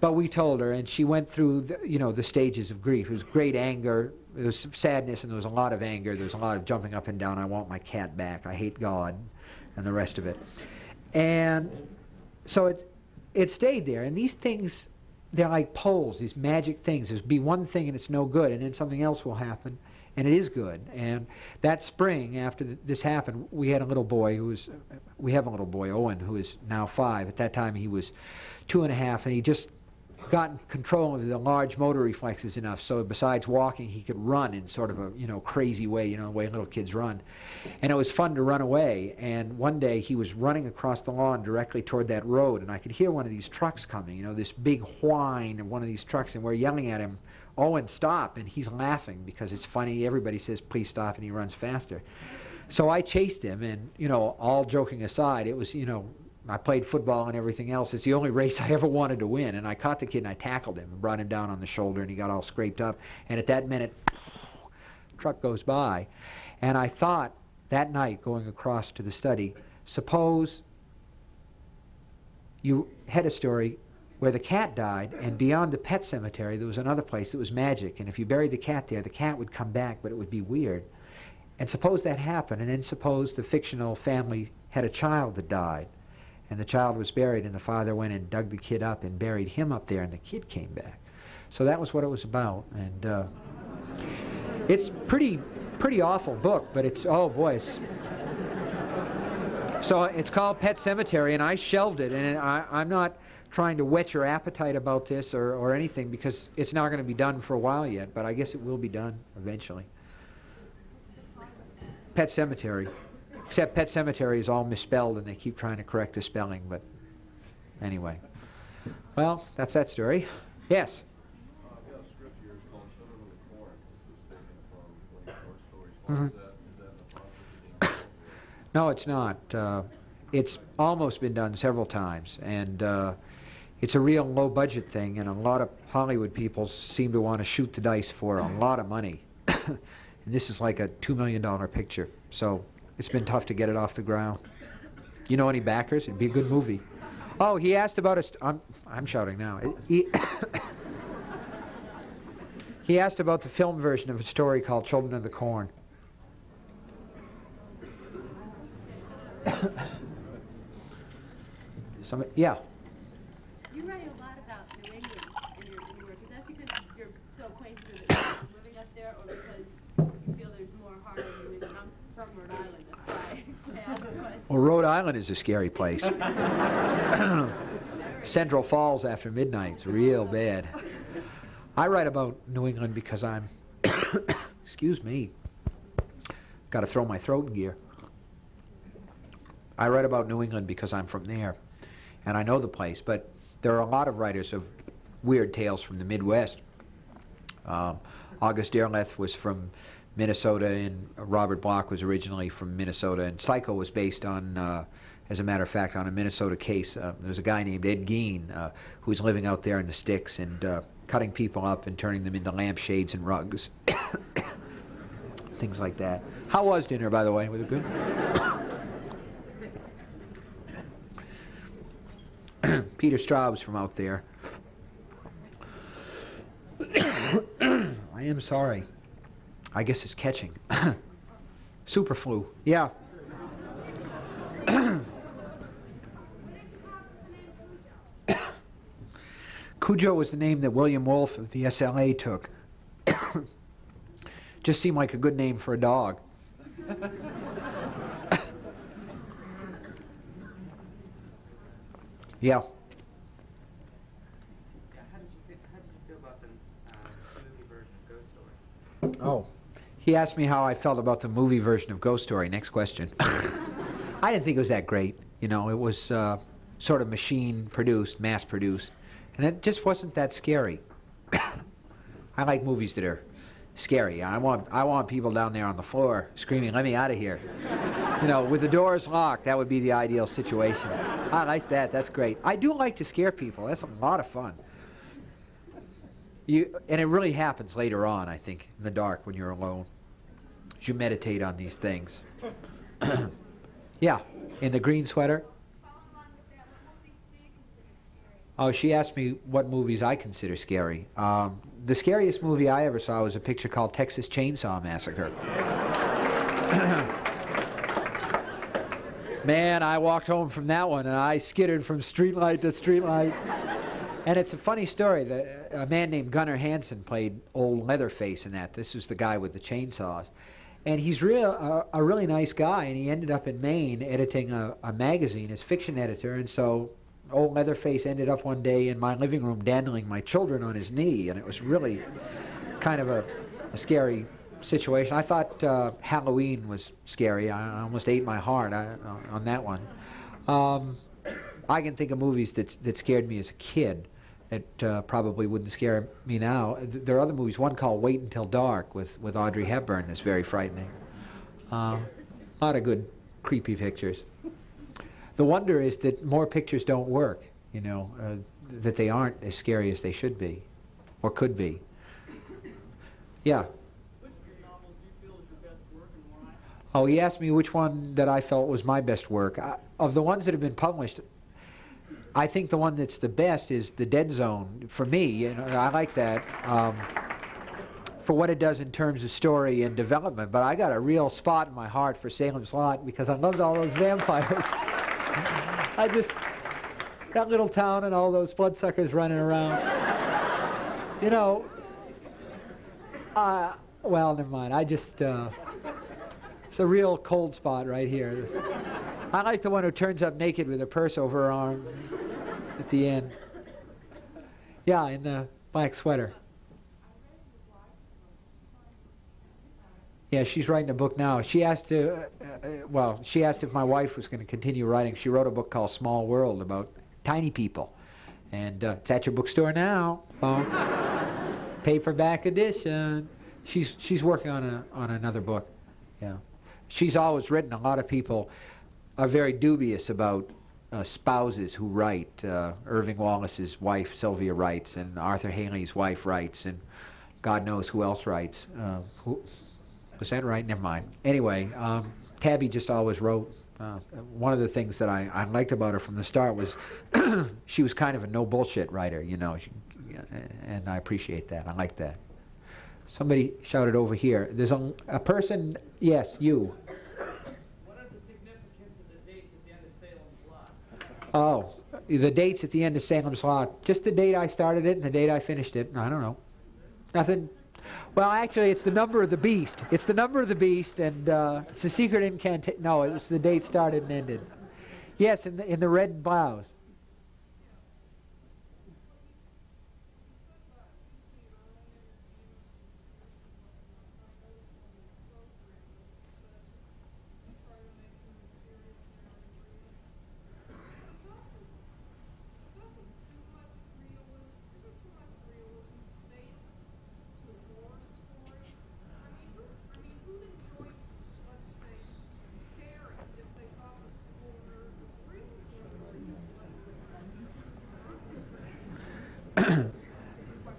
But we told her, and she went through, the, you know, the stages of grief. It was great anger, there was sadness, and there was a lot of anger. There was a lot of jumping up and down. I want my cat back. I hate God, and the rest of it. And so it, it stayed there. And these things, they're like poles, these magic things. There's be one thing and it's no good, and then something else will happen, and it is good. And that spring, after th- this happened, we had a little boy who was, we have a little boy, Owen, who is now five. At that time, he was two and a half, and he just gotten control of the large motor reflexes enough so besides walking he could run in sort of a you know crazy way you know the way little kids run. And it was fun to run away. And one day he was running across the lawn directly toward that road and i could hear one of these trucks coming you know this big whine of one of these trucks and we're yelling at him owen stop and he's laughing because it's funny. Everybody says please stop and he runs faster. So i chased him and you know all joking aside it was you know I played football and everything else. It's the only race I ever wanted to win. And I caught the kid and I tackled him and brought him down on the shoulder and he got all scraped up. And at that minute, [sniffs] truck goes by. And I thought that night going across to the study, suppose you had a story where the cat died and beyond the pet cemetery there was another place that was magic. And if you buried the cat there, the cat would come back, but it would be weird. And suppose that happened, and then suppose the fictional family had a child that died and the child was buried, and the father went and dug the kid up and buried him up there, and the kid came back. So that was what it was about, and uh, it's pretty, pretty awful book, but it's oh boy, it's, so it's called Pet Sematary, and I shelved it, and I, I'm not trying to whet your appetite about this or, or anything because it's not going to be done for a while yet, but I guess it will be done eventually. Pet Sematary. Except Pet Sematary is all misspelled and they keep trying to correct the spelling, but anyway. Well, that's that story. Yes? [coughs] No, it's not. Uh, it's almost been done several times, and uh, it's a real low budget thing, and a lot of Hollywood people seem to want to shoot the dice for a lot of money. [coughs] and this is like a $2 million picture, so it's been tough to get it off the ground. You know any backers? It'd be a good movie. Oh, he asked about a. I'm, I'm shouting now. He, [coughs] he asked about the film version of a story called Children of the Corn. [coughs] Some, yeah. You write a lot about New England in your, in your work. Is that because you're so acquainted with it from living up there, or because you feel there's more heart in New England? I'm from Rhode Island, that's why I asked the question. Well, Rhode Island is a scary place. [laughs] Central Falls after midnight's real bad. I write about New England because I'm, [coughs] excuse me, got to throw my throat in gear. I write about New England because I'm from there, and I know the place. But there are a lot of writers of weird tales from the Midwest. Um, August Derleth was from Minnesota, and Robert Bloch was originally from Minnesota, and Psycho was based on, uh, as a matter of fact, on a Minnesota case. Uh, there's a guy named Ed Gein uh, who was living out there in the sticks and uh, cutting people up and turning them into lampshades and rugs. [coughs] Things like that. How was dinner, by the way? Was it good? [coughs] Peter Straub's from out there. [coughs] I am sorry. I guess it's catching. [laughs] Super flu. Yeah. [coughs] Cujo was the name that William Wolfe of the SLA took. [coughs] Just seemed like a good name for a dog. yeah. [coughs] Yeah, how did you feel, how did you feel about the uh, movie version of Ghost Story? Oh. He asked me how I felt about the movie version of Ghost Story. Next question. [laughs] I didn't think it was that great. You know, it was uh, sort of machine produced, mass produced, and it just wasn't that scary. [coughs] I like movies that are scary. I want I want people down there on the floor screaming, "Let me out of here!" [laughs] you know, with the doors locked. That would be the ideal situation. I like that. That's great. I do like to scare people. That's a lot of fun. You, and it really happens later on, I think, in the dark when you're alone. You meditate on these things. [clears throat] yeah, in the green sweater. Oh, she asked me what movies I consider scary. Um, the scariest movie I ever saw was a picture called Texas Chainsaw Massacre. [clears throat] Man, I walked home from that one and I skittered from streetlight to streetlight. And it's a funny story. The, a man named Gunnar Hansen played old Leatherface in that. This was the guy with the chainsaws. And he's real, a really nice guy, and he ended up in Maine editing a, a magazine as fiction editor. And so old Leatherface ended up one day in my living room dandling my children on his knee, and it was really kind of a, a scary situation. I thought uh, Halloween was scary. I, I almost ate my heart I, on that one. Um, I can think of movies that, that scared me as a kid that uh, probably wouldn't scare me now. There are other movies, one called Wait Until Dark with, with Audrey Hepburn is very frightening. Uh, lot of good creepy pictures. The wonder is that more pictures don't work, you know, uh, that they aren't as scary as they should be or could be. Yeah. Oh, he asked me which one that I felt was my best work. I, of the ones that have been published, I think the one that's the best is The Dead Zone. For me, you know, I like that um, for what it does in terms of story and development. But I got a real spot in my heart for Salem's Lot because I loved all those [laughs] vampires. I just that little town and all those bloodsuckers running around. you know, well, never mind. I just uh, it's a real cold spot right here. This- I like the one who turns up naked with a purse over her arm at the end. Yeah, in the black sweater. Yeah, she's writing a book now. She asked to, uh, uh, well, she asked if my wife was going to continue writing. She wrote a book called Small World about tiny people. And uh, it's at your bookstore now. Paperback edition. She's, she's working on, a, on another book. Yeah. She's always written. A lot of people are very dubious about uh, spouses who write. Uh, Irving Wallace's wife, Sylvia, writes, and Arthur Hailey's wife writes, and God knows who else writes. Uh, who, was that right? Never mind. Anyway, um, Tabby just always wrote. Uh, one of the things that I, I liked about her from the start was [clears throat] she was kind of a no bullshit writer, you know, she, and I appreciate that. I like that. Somebody shouted over here. There's a, a person, yes, you. What are the significance of the dates at the end of Salem's Lot? Oh, the dates at the end of Salem's Lot. Just the date I started it and the date I finished it. I don't know. Nothing. Well, actually, it's the number of the beast. It's the number of the beast, and uh, it's a secret incantation. No, it was the date started and ended. Yes, in the, in the red blouse.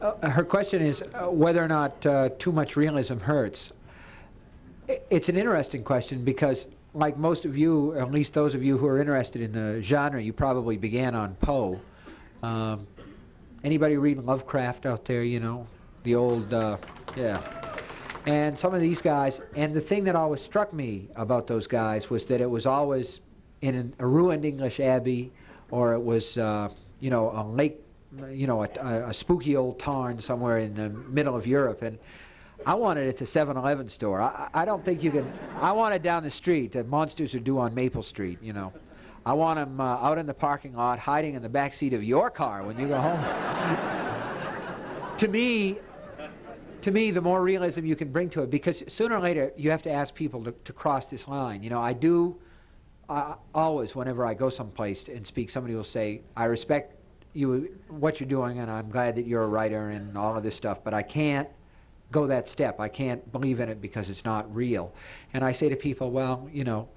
Uh, her question is uh, whether or not uh, too much realism hurts. It's an interesting question because, like most of you, at least those of you who are interested in the genre, you probably began on Poe. Um, anybody read Lovecraft out there? You know, the old, uh, yeah. And some of these guys, and the thing that always struck me about those guys was that it was always in an, a ruined English abbey, or it was, uh, you know, a lake you know, a, a, spooky old tarn somewhere in the middle of Europe, and I wanted it to 7-Eleven store. I, I don't think you can. I want it down the street. The monsters are due on Maple Street. You know, I want them uh, out in the parking lot, hiding in the back seat of your car when you go home. [laughs] to me, to me, the more realism you can bring to it, because sooner or later you have to ask people to, to cross this line. You know, I do. I, always, whenever I go someplace and speak, somebody will say, "I respect you what you're doing, and I'm glad that you're a writer and all of this stuff, but I can't go that step. I can't believe in it because it's not real. And I say to people, well, you know,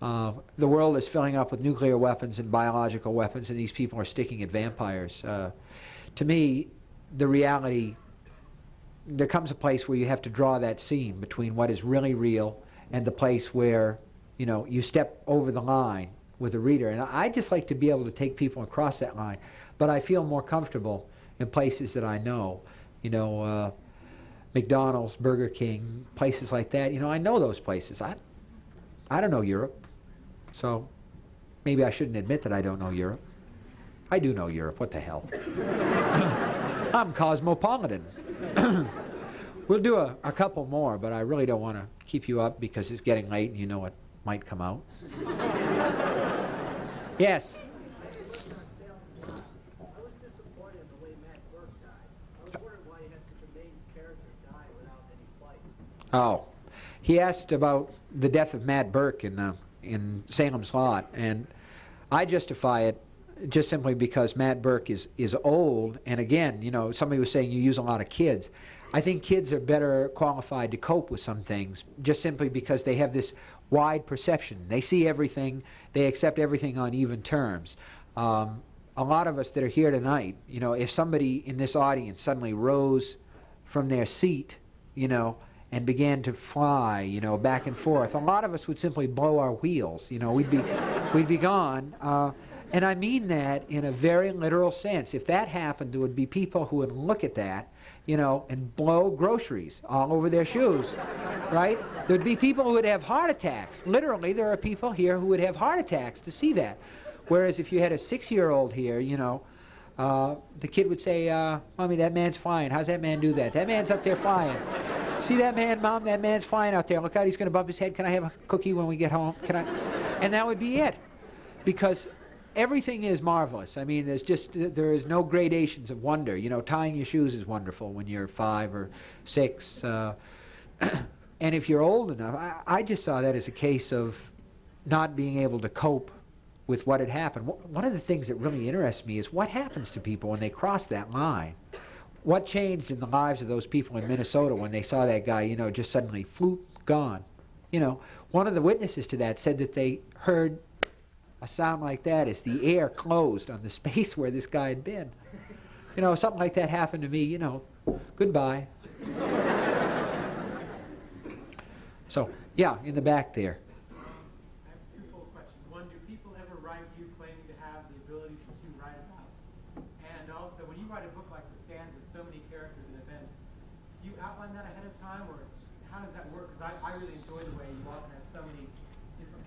uh, the world is filling up with nuclear weapons and biological weapons, and these people are sticking at vampires. Uh, to me, the reality, there comes a place where you have to draw that seam between what is really real and the place where, you know, you step over the line with a reader. And I just like to be able to take people across that line but I feel more comfortable in places that I know. You know, uh, McDonald's, Burger King, places like that. You know, I know those places. I, I don't know Europe, so maybe I shouldn't admit that I don't know Europe. I do know Europe. What the hell? [coughs] I'm cosmopolitan. [coughs] we'll do a, a couple more, but I really don't want to keep you up because it's getting late and you know what might come out. [laughs] yes. Oh, he asked about the death of Matt Burke in uh, in Salem's Lot, and I justify it just simply because Matt Burke is is old, and again, you know, somebody was saying you use a lot of kids. I think kids are better qualified to cope with some things, just simply because they have this wide perception. They see everything, they accept everything on even terms. Um, a lot of us that are here tonight, you know, if somebody in this audience suddenly rose from their seat, you know, and began to fly, you know, back and forth, a lot of us would simply blow our wheels. You know, we'd be, we'd be gone. Uh, and I mean that in a very literal sense. If that happened, there would be people who would look at that, you know, and blow groceries all over their shoes, right? There'd be people who would have heart attacks. Literally, there are people here who would have heart attacks to see that. Whereas if you had a six-year-old here, you know, uh, the kid would say, uh, Mommy, that man's flying. How's that man do that? That man's up there flying. See that man, Mom? That man's flying out there. Look out, he's going to bump his head. Can I have a cookie when we get home? Can I? And that would be it. Because everything is marvelous. I mean, there's just, there is no gradations of wonder. You know, tying your shoes is wonderful when you're five or six. Uh, [clears throat] and if you're old enough, I, I just saw that as a case of not being able to cope with what had happened. One of the things that really interests me is what happens to people when they cross that line. What changed in the lives of those people in Minnesota when they saw that guy, you know, just suddenly floop, gone? You know, one of the witnesses to that said that they heard a sound like that as the air closed on the [laughs] space where this guy had been. You know, something like that happened to me, you know, goodbye. [laughs] so, yeah, in the back there.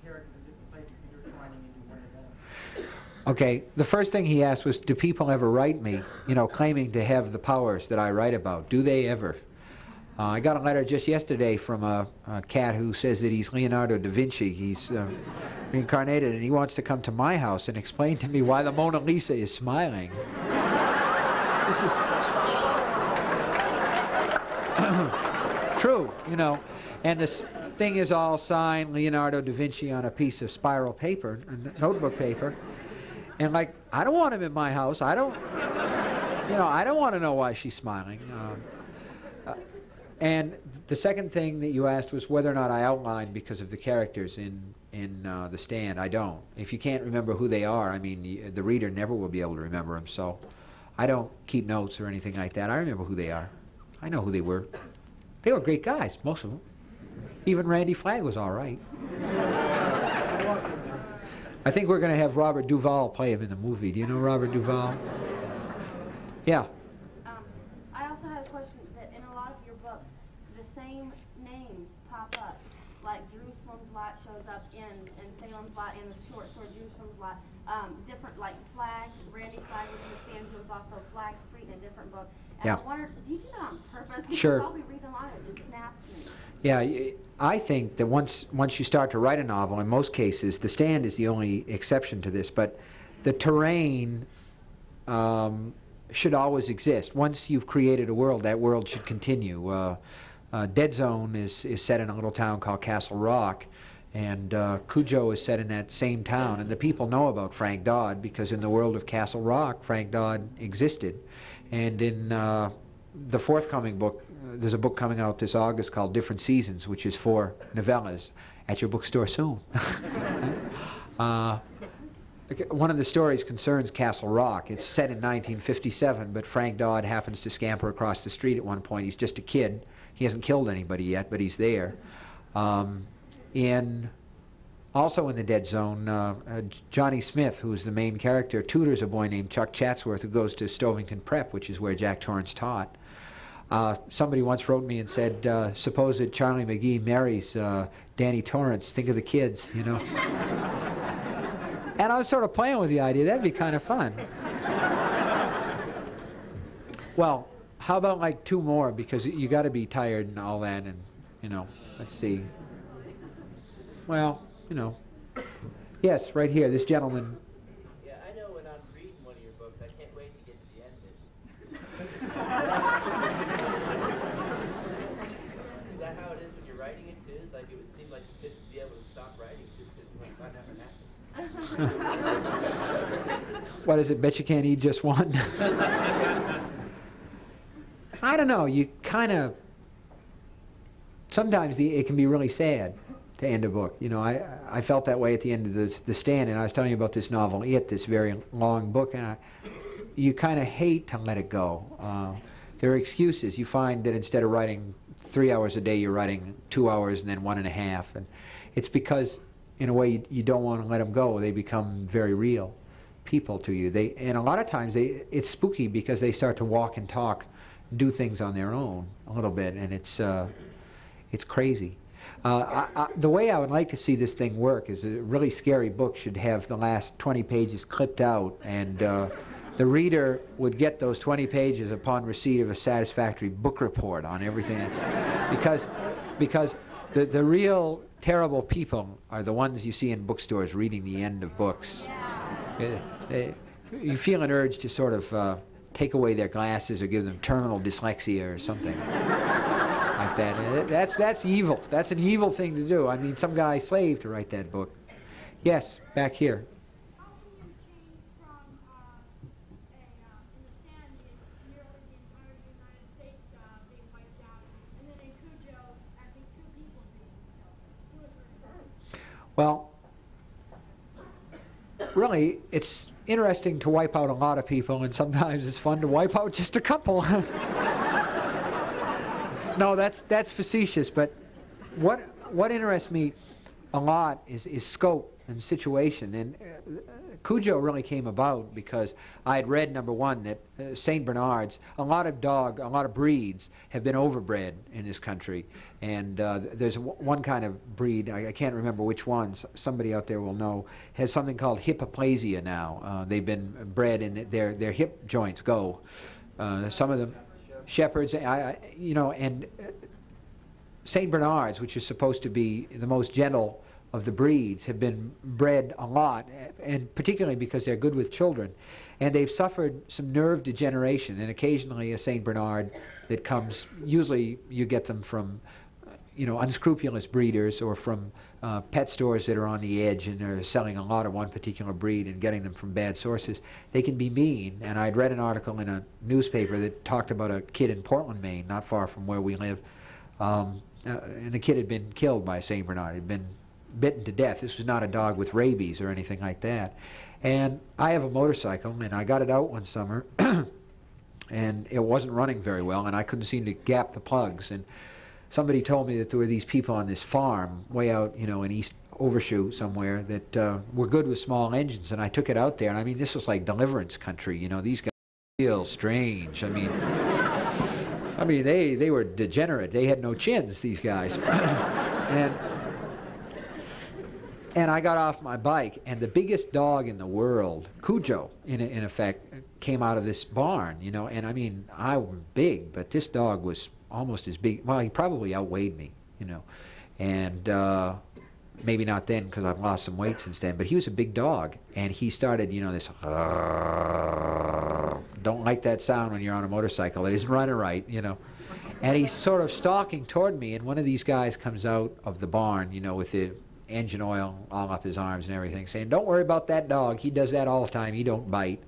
characters in different places, and you're turning into one of them. Okay, the first thing he asked was, do people ever write me, you know, claiming to have the powers that I write about? Do they ever? Uh, I got a letter just yesterday from a, a cat who says that he's Leonardo da Vinci. He's uh, reincarnated, and he wants to come to my house and explain to me why the Mona Lisa is smiling. this is [coughs] true, you know. And this thing is all signed Leonardo da Vinci on a piece of spiral paper, notebook paper. And like, I don't want him in my house. I don't, you know, I don't want to know why she's smiling. Um, uh, and the second thing that you asked was whether or not I outlined because of the characters in in uh, the stand. I don't. If you can't remember who they are, I mean, y- the reader never will be able to remember them. So, I don't keep notes or anything like that. I remember who they are. I know who they were. They were great guys, most of them. Even Randy Flagg was all right. I think we're going to have Robert Duvall play him in the movie. Do you know Robert Duvall? Yeah. Um, I also had a question that in a lot of your books, the same names pop up. Like Jerusalem's Lot shows up in, in Salem's Lot and the short story Jerusalem's Lot. Um, different like Flagg, Randy Flagg was in the stand, who was also Flag Street in a different book. And Yeah. I wondered, do you do that on purpose? Because Sure. I'll be reading along and it just snaps me. Yeah, I think that once once you start to write a novel, in most cases, The Stand is the only exception to this, but the terrain um, should always exist. Once you've created a world, that world should continue. Uh, uh, Dead Zone is, is set in a little town called Castle Rock, and uh, Cujo is set in that same town. And the people know about Frank Dodd because in the world of Castle Rock, Frank Dodd existed. And in uh, the forthcoming book, there's a book coming out this August called Different Seasons, which is four novellas at your bookstore soon. [laughs] uh, one of the stories concerns Castle Rock. It's set in 1957, but Frank Dodd happens to scamper across the street at one point. He's just a kid. He hasn't killed anybody yet, but he's there. Um, in also in the dead zone, uh, uh, Johnny Smith, who is the main character, tutors a boy named Chuck Chatsworth who goes to Stovington Prep, which is where Jack Torrance taught. Uh, somebody once wrote me and said, uh, suppose that Charlie McGee marries uh, Danny Torrance. Think of the kids, you know. and I was sort of playing with the idea. That'd be kind of fun. well, how about like two more? Because you got to be tired and all that, and you know. Let's see. Well, you know. Yes, right here. This gentleman. Yeah, I know when I'm reading one of your books, I can't wait to get to the end Is that how it is when you're writing it too? Like it would seem like you couldn't be able to stop writing just because that never happened. [laughs] What is it? Bet you can't eat just one. [laughs] I don't know. You kind of. Sometimes the, it can be really sad to end a book. You know, I I felt that way at the end of the the stand, and I was telling you about this novel, It, this very long book, and I, you kind of hate to let it go. Uh, there are excuses. You find that instead of writing three hours a day, you're writing two hours and then one and a half, and it's because, in a way, you, you don't want to let them go. They become very real people to you. They and a lot of times they it's spooky because they start to walk and talk, do things on their own a little bit, and it's uh, it's crazy. Uh, I, I, the way I would like to see this thing work is a really scary book should have the last 20 pages clipped out, and uh, the reader would get those 20 pages upon receipt of a satisfactory book report on everything, because because the the real terrible people are the ones you see in bookstores reading the end of books. Uh, uh, you feel an urge to sort of uh, take away their glasses or give them terminal dyslexia or something [laughs] like that. Uh, That's that's evil. That's an evil thing to do. I mean, some guy slaved to write that book. Yes, back here. Well, really, it's interesting to wipe out a lot of people, and sometimes it's fun to wipe out just a couple. [laughs] no, that's that's facetious. But what what interests me a lot is, is scope and situation. And uh, Cujo really came about because I had read, number one, that uh, St. Bernards, a lot of dog, a lot of breeds have been overbred in this country. And uh, there's one kind of breed, I, I can't remember which one, s- somebody out there will know, has something called hypoplasia now. Uh, they've been bred and their, their hip joints go. Uh, some of them, shepherds, I, I, you know, and uh, St. Bernards, which is supposed to be the most gentle of the breeds, have been bred a lot, and particularly because they're good with children. And they've suffered some nerve degeneration, and occasionally a St. Bernard that comes, usually you get them from, uh, you know, unscrupulous breeders or from uh, pet stores that are on the edge and are selling a lot of one particular breed and getting them from bad sources. They can be mean, and I'd read an article in a newspaper that talked about a kid in Portland, Maine, not far from where we live, um, uh, and the kid had been killed by a St. Bernard. Had been bitten to death. This was not a dog with rabies or anything like that. And I have a motorcycle, and I got it out one summer, [clears throat] and it wasn't running very well, and I couldn't seem to gap the plugs. And somebody told me that there were these people on this farm way out, you know, in East Overshoe somewhere that uh, were good with small engines, and I took it out there, and I mean, this was like deliverance country, you know. These guys feel strange. I mean. [laughs] I mean, they, they were degenerate. They had no chins, these guys. [clears throat] and, and I got off my bike, and the biggest dog in the world, Cujo, in, in effect, came out of this barn, you know. And I mean, I was big, but this dog was almost as big. Well, he probably outweighed me, you know. And uh, maybe not then because I've lost some weight since then, but he was a big dog. And he started, you know, this. [laughs] don't like that sound when you're on a motorcycle. It isn't running right, you know. And he's sort of stalking toward me, and one of these guys comes out of the barn, you know, with the engine oil all up his arms and everything, saying, "Don't worry about that dog. He does that all the time. He don't bite."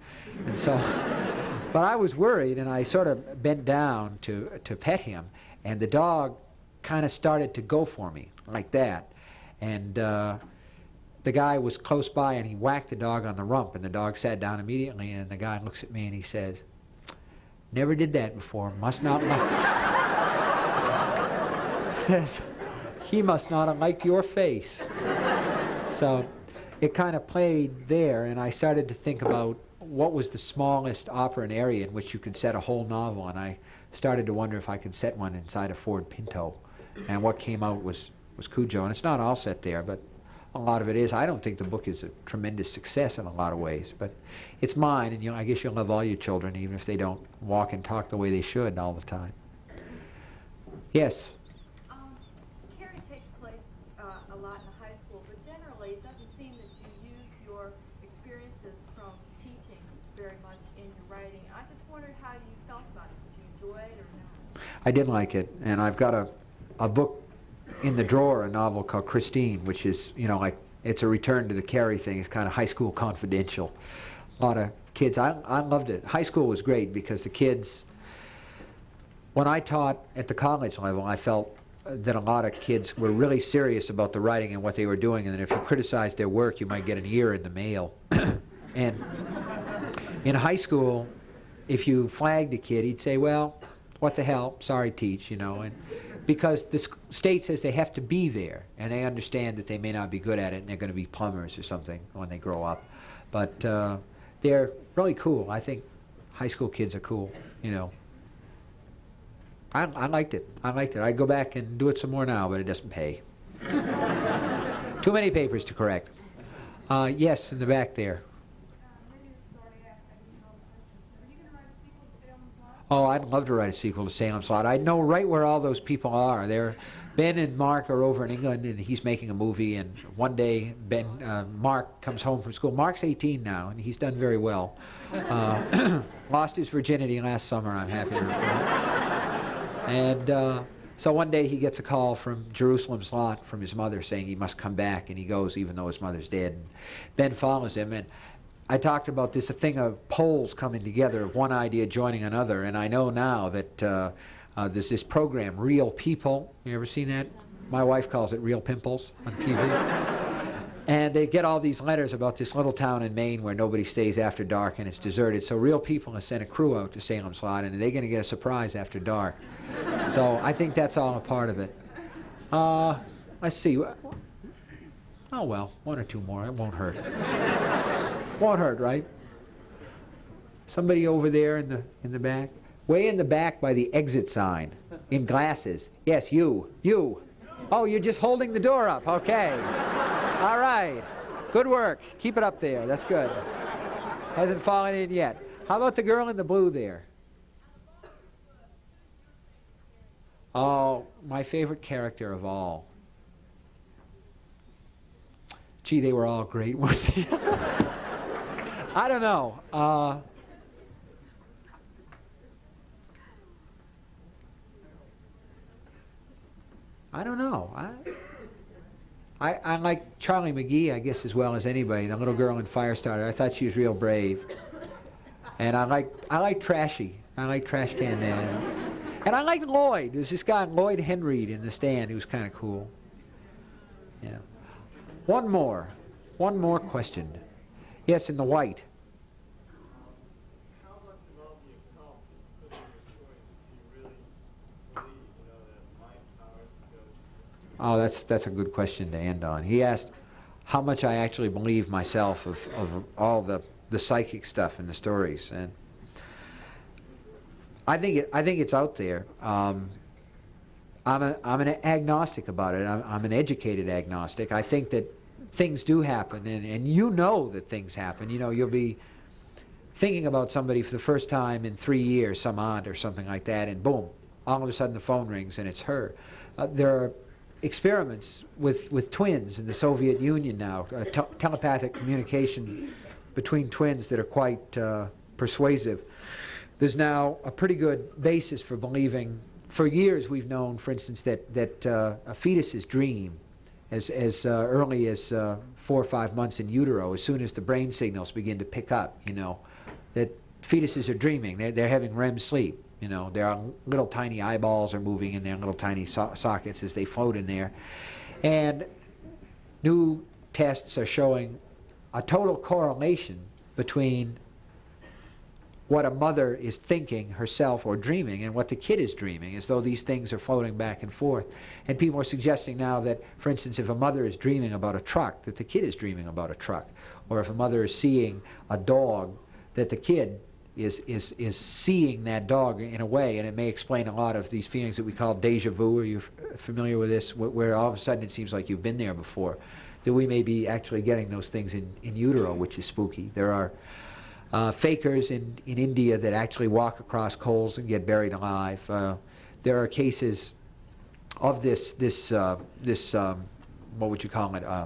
And so, [laughs] but I was worried, and I sort of bent down to to pet him, and the dog kind of started to go for me like that, and. Uh, the guy was close by and he whacked the dog on the rump and the dog sat down immediately and the guy looks at me and he says never did that before must not [laughs] says he must not liked your face so it kind of played there and i started to think about what was the smallest operant area in which you could set a whole novel and i started to wonder if i could set one inside a ford pinto and what came out was was cujo and it's not all set there but a lot of it is. I don't think the book is a tremendous success in a lot of ways, but it's mine, and you know, I guess you'll love all your children, even if they don't walk and talk the way they should all the time. Yes. Um, Carrie takes place uh, a lot in the high school, but generally it doesn't seem that you use your experiences from teaching very much in your writing. I just wondered how you felt about it. Did you enjoy it or not? I did like it, and I've got a, a book in the drawer, a novel called Christine, which is, you know, like it's a return to the Carrie thing. It's kind of high school [laughs] confidential. A lot of kids. I, I loved it. High school was great because the kids, when I taught at the college level, I felt that a lot of kids were really serious about the writing and what they were doing, and if you criticized their work, you might get an ear in the mail. [coughs] and in high school, if you flagged a kid, he'd say, well, what the hell, sorry, teach, you know. and Because the state says they have to be there, and they understand that they may not be good at it, and they're going to be plumbers or something when they grow up. But uh, they're really cool. I think high school kids are cool, you know. I, I liked it. I liked it. I'd go back and do it some more now, but it doesn't pay. [laughs] Too many papers to correct. Uh, yes, in the back there. Oh, I'd love to write a sequel to Salem's Lot. I know right where all those people are. They're Ben and Mark are over in England, and he's making a movie. And one day, Ben, uh, Mark comes home from school. Mark's 18 now, and he's done very well. Uh, [coughs] lost his virginity last summer. I'm happy to report. and uh, so one day he gets a call from Jerusalem's Lot from his mother saying he must come back, and he goes even though his mother's dead. And Ben follows him, and I talked about this a thing of poles coming together, of one idea joining another, and I know now that uh, uh, there's this program, Real People. You ever seen that? My wife calls it Real Pimples on TV. [laughs] and they get all these letters about this little town in Maine where nobody stays after dark and it's deserted. So Real People has sent a crew out to Salem's Lot, and they're going to get a surprise after dark. so I think that's all a part of it. Uh, let's see. Oh well, one or two more. It won't hurt. Won't right? Somebody over there in the in the back, way in the back by the exit sign, in glasses. Yes, you, you. Oh, you're just holding the door up. Okay. All right. Good work. Keep it up there. That's good. Hasn't fallen in yet. How about the girl in the blue there? Oh, my favorite character of all. Gee, they were all great, weren't they? [laughs] I don't know. Uh, I don't know. I, I, I like Charlie McGee, I guess, as well as anybody. The little girl in Firestarter. I thought she was real brave. And I like I like Trashy. I like Trash Can Man. And I like Lloyd. There's this guy Lloyd Henreid in the stand who's kind of cool. Yeah. One more. One more question. Yes, in the white. Oh, that's that's a good question to end on. He asked how much I actually believe myself of, of all the, the psychic stuff in the stories, and I think it, I think it's out there. Um, I'm a, I'm an agnostic about it. I'm, I'm an educated agnostic. I think that things do happen, and, and you know that things happen. You know, you'll be thinking about somebody for the first time in three years, some aunt or something like that, and boom, all of a sudden the phone rings and it's her. Uh, there are experiments with, with twins in the Soviet Union now, uh, te telepathic communication between twins that are quite uh, persuasive. There's now a pretty good basis for believing. For years, we've known, for instance, that, that uh, a fetus's dream, as, as uh, early as uh, four or five months in utero, as soon as the brain signals begin to pick up, you know, that fetuses are dreaming. They're, they're having REM sleep. You know, their little tiny eyeballs are moving in their little tiny so sockets as they float in there. And new tests are showing a total correlation between what a mother is thinking herself or dreaming and what the kid is dreaming, as though these things are floating back and forth. And people are suggesting now that, for instance, if a mother is dreaming about a truck, that the kid is dreaming about a truck. Or if a mother is seeing a dog, that the kid is, is, is seeing that dog in a way, and it may explain a lot of these feelings that we call deja vu. Are you familiar with this? Where all of a sudden it seems like you've been there before. That we may be actually getting those things in, in utero, which is spooky. There are uh, fakirs in, in India that actually walk across coals and get buried alive. Uh, there are cases of this, this, uh, this um, what would you call it, uh,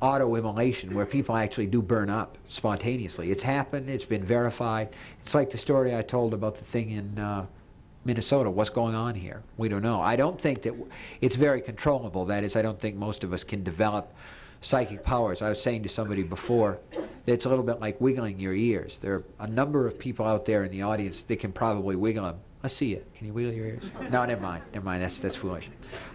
auto-immolation, where people actually do burn up spontaneously. It's happened, it's been verified. It's like the story I told about the thing in uh, Minnesota. What's going on here? We don't know. I don't think that it's very controllable. That is, I don't think most of us can develop psychic powers. I was saying to somebody before that it's a little bit like wiggling your ears. There are a number of people out there in the audience that can probably wiggle them. I see you. Can you wiggle your ears? No, never mind. Never mind. That's, that's foolish.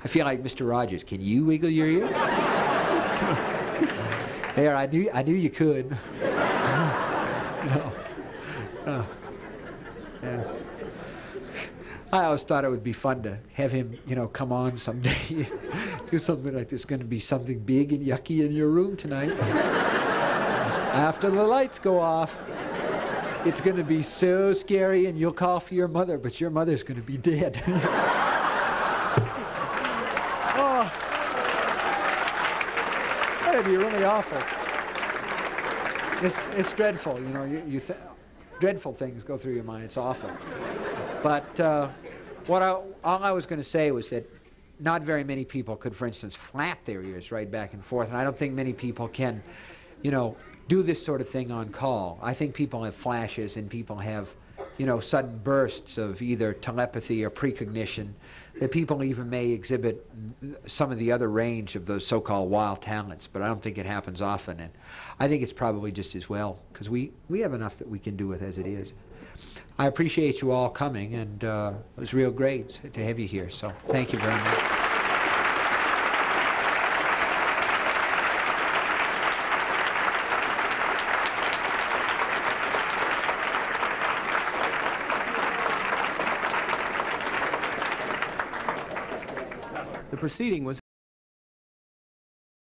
I feel like Mr. Rogers. Can you wiggle your ears? [laughs] there, I knew, I knew you could. [laughs] no. Oh. Yeah. I always thought it would be fun to have him, you know, come on someday, [laughs] do something like this. Going to be something big and yucky in your room tonight. After the lights go off, it's going to be so scary, and you'll call for your mother, but your mother's going to be dead. [laughs] oh, that'd be really awful. It's it's dreadful, you know. You, you dreadful things go through your mind. It's awful. But uh, what I, all I was going to say was that not very many people could, for instance, flap their ears right back and forth, and I don't think many people can, you know, do this sort of thing on call. I think people have flashes and people have, you know, sudden bursts of either telepathy or precognition that people even may exhibit some of the other range of those so-called wild talents, but I don't think it happens often. And I think it's probably just as well, because we, we have enough that we can do with as it is. I appreciate you all coming, and uh, it was real great to have you here, so thank you very much. The proceeding was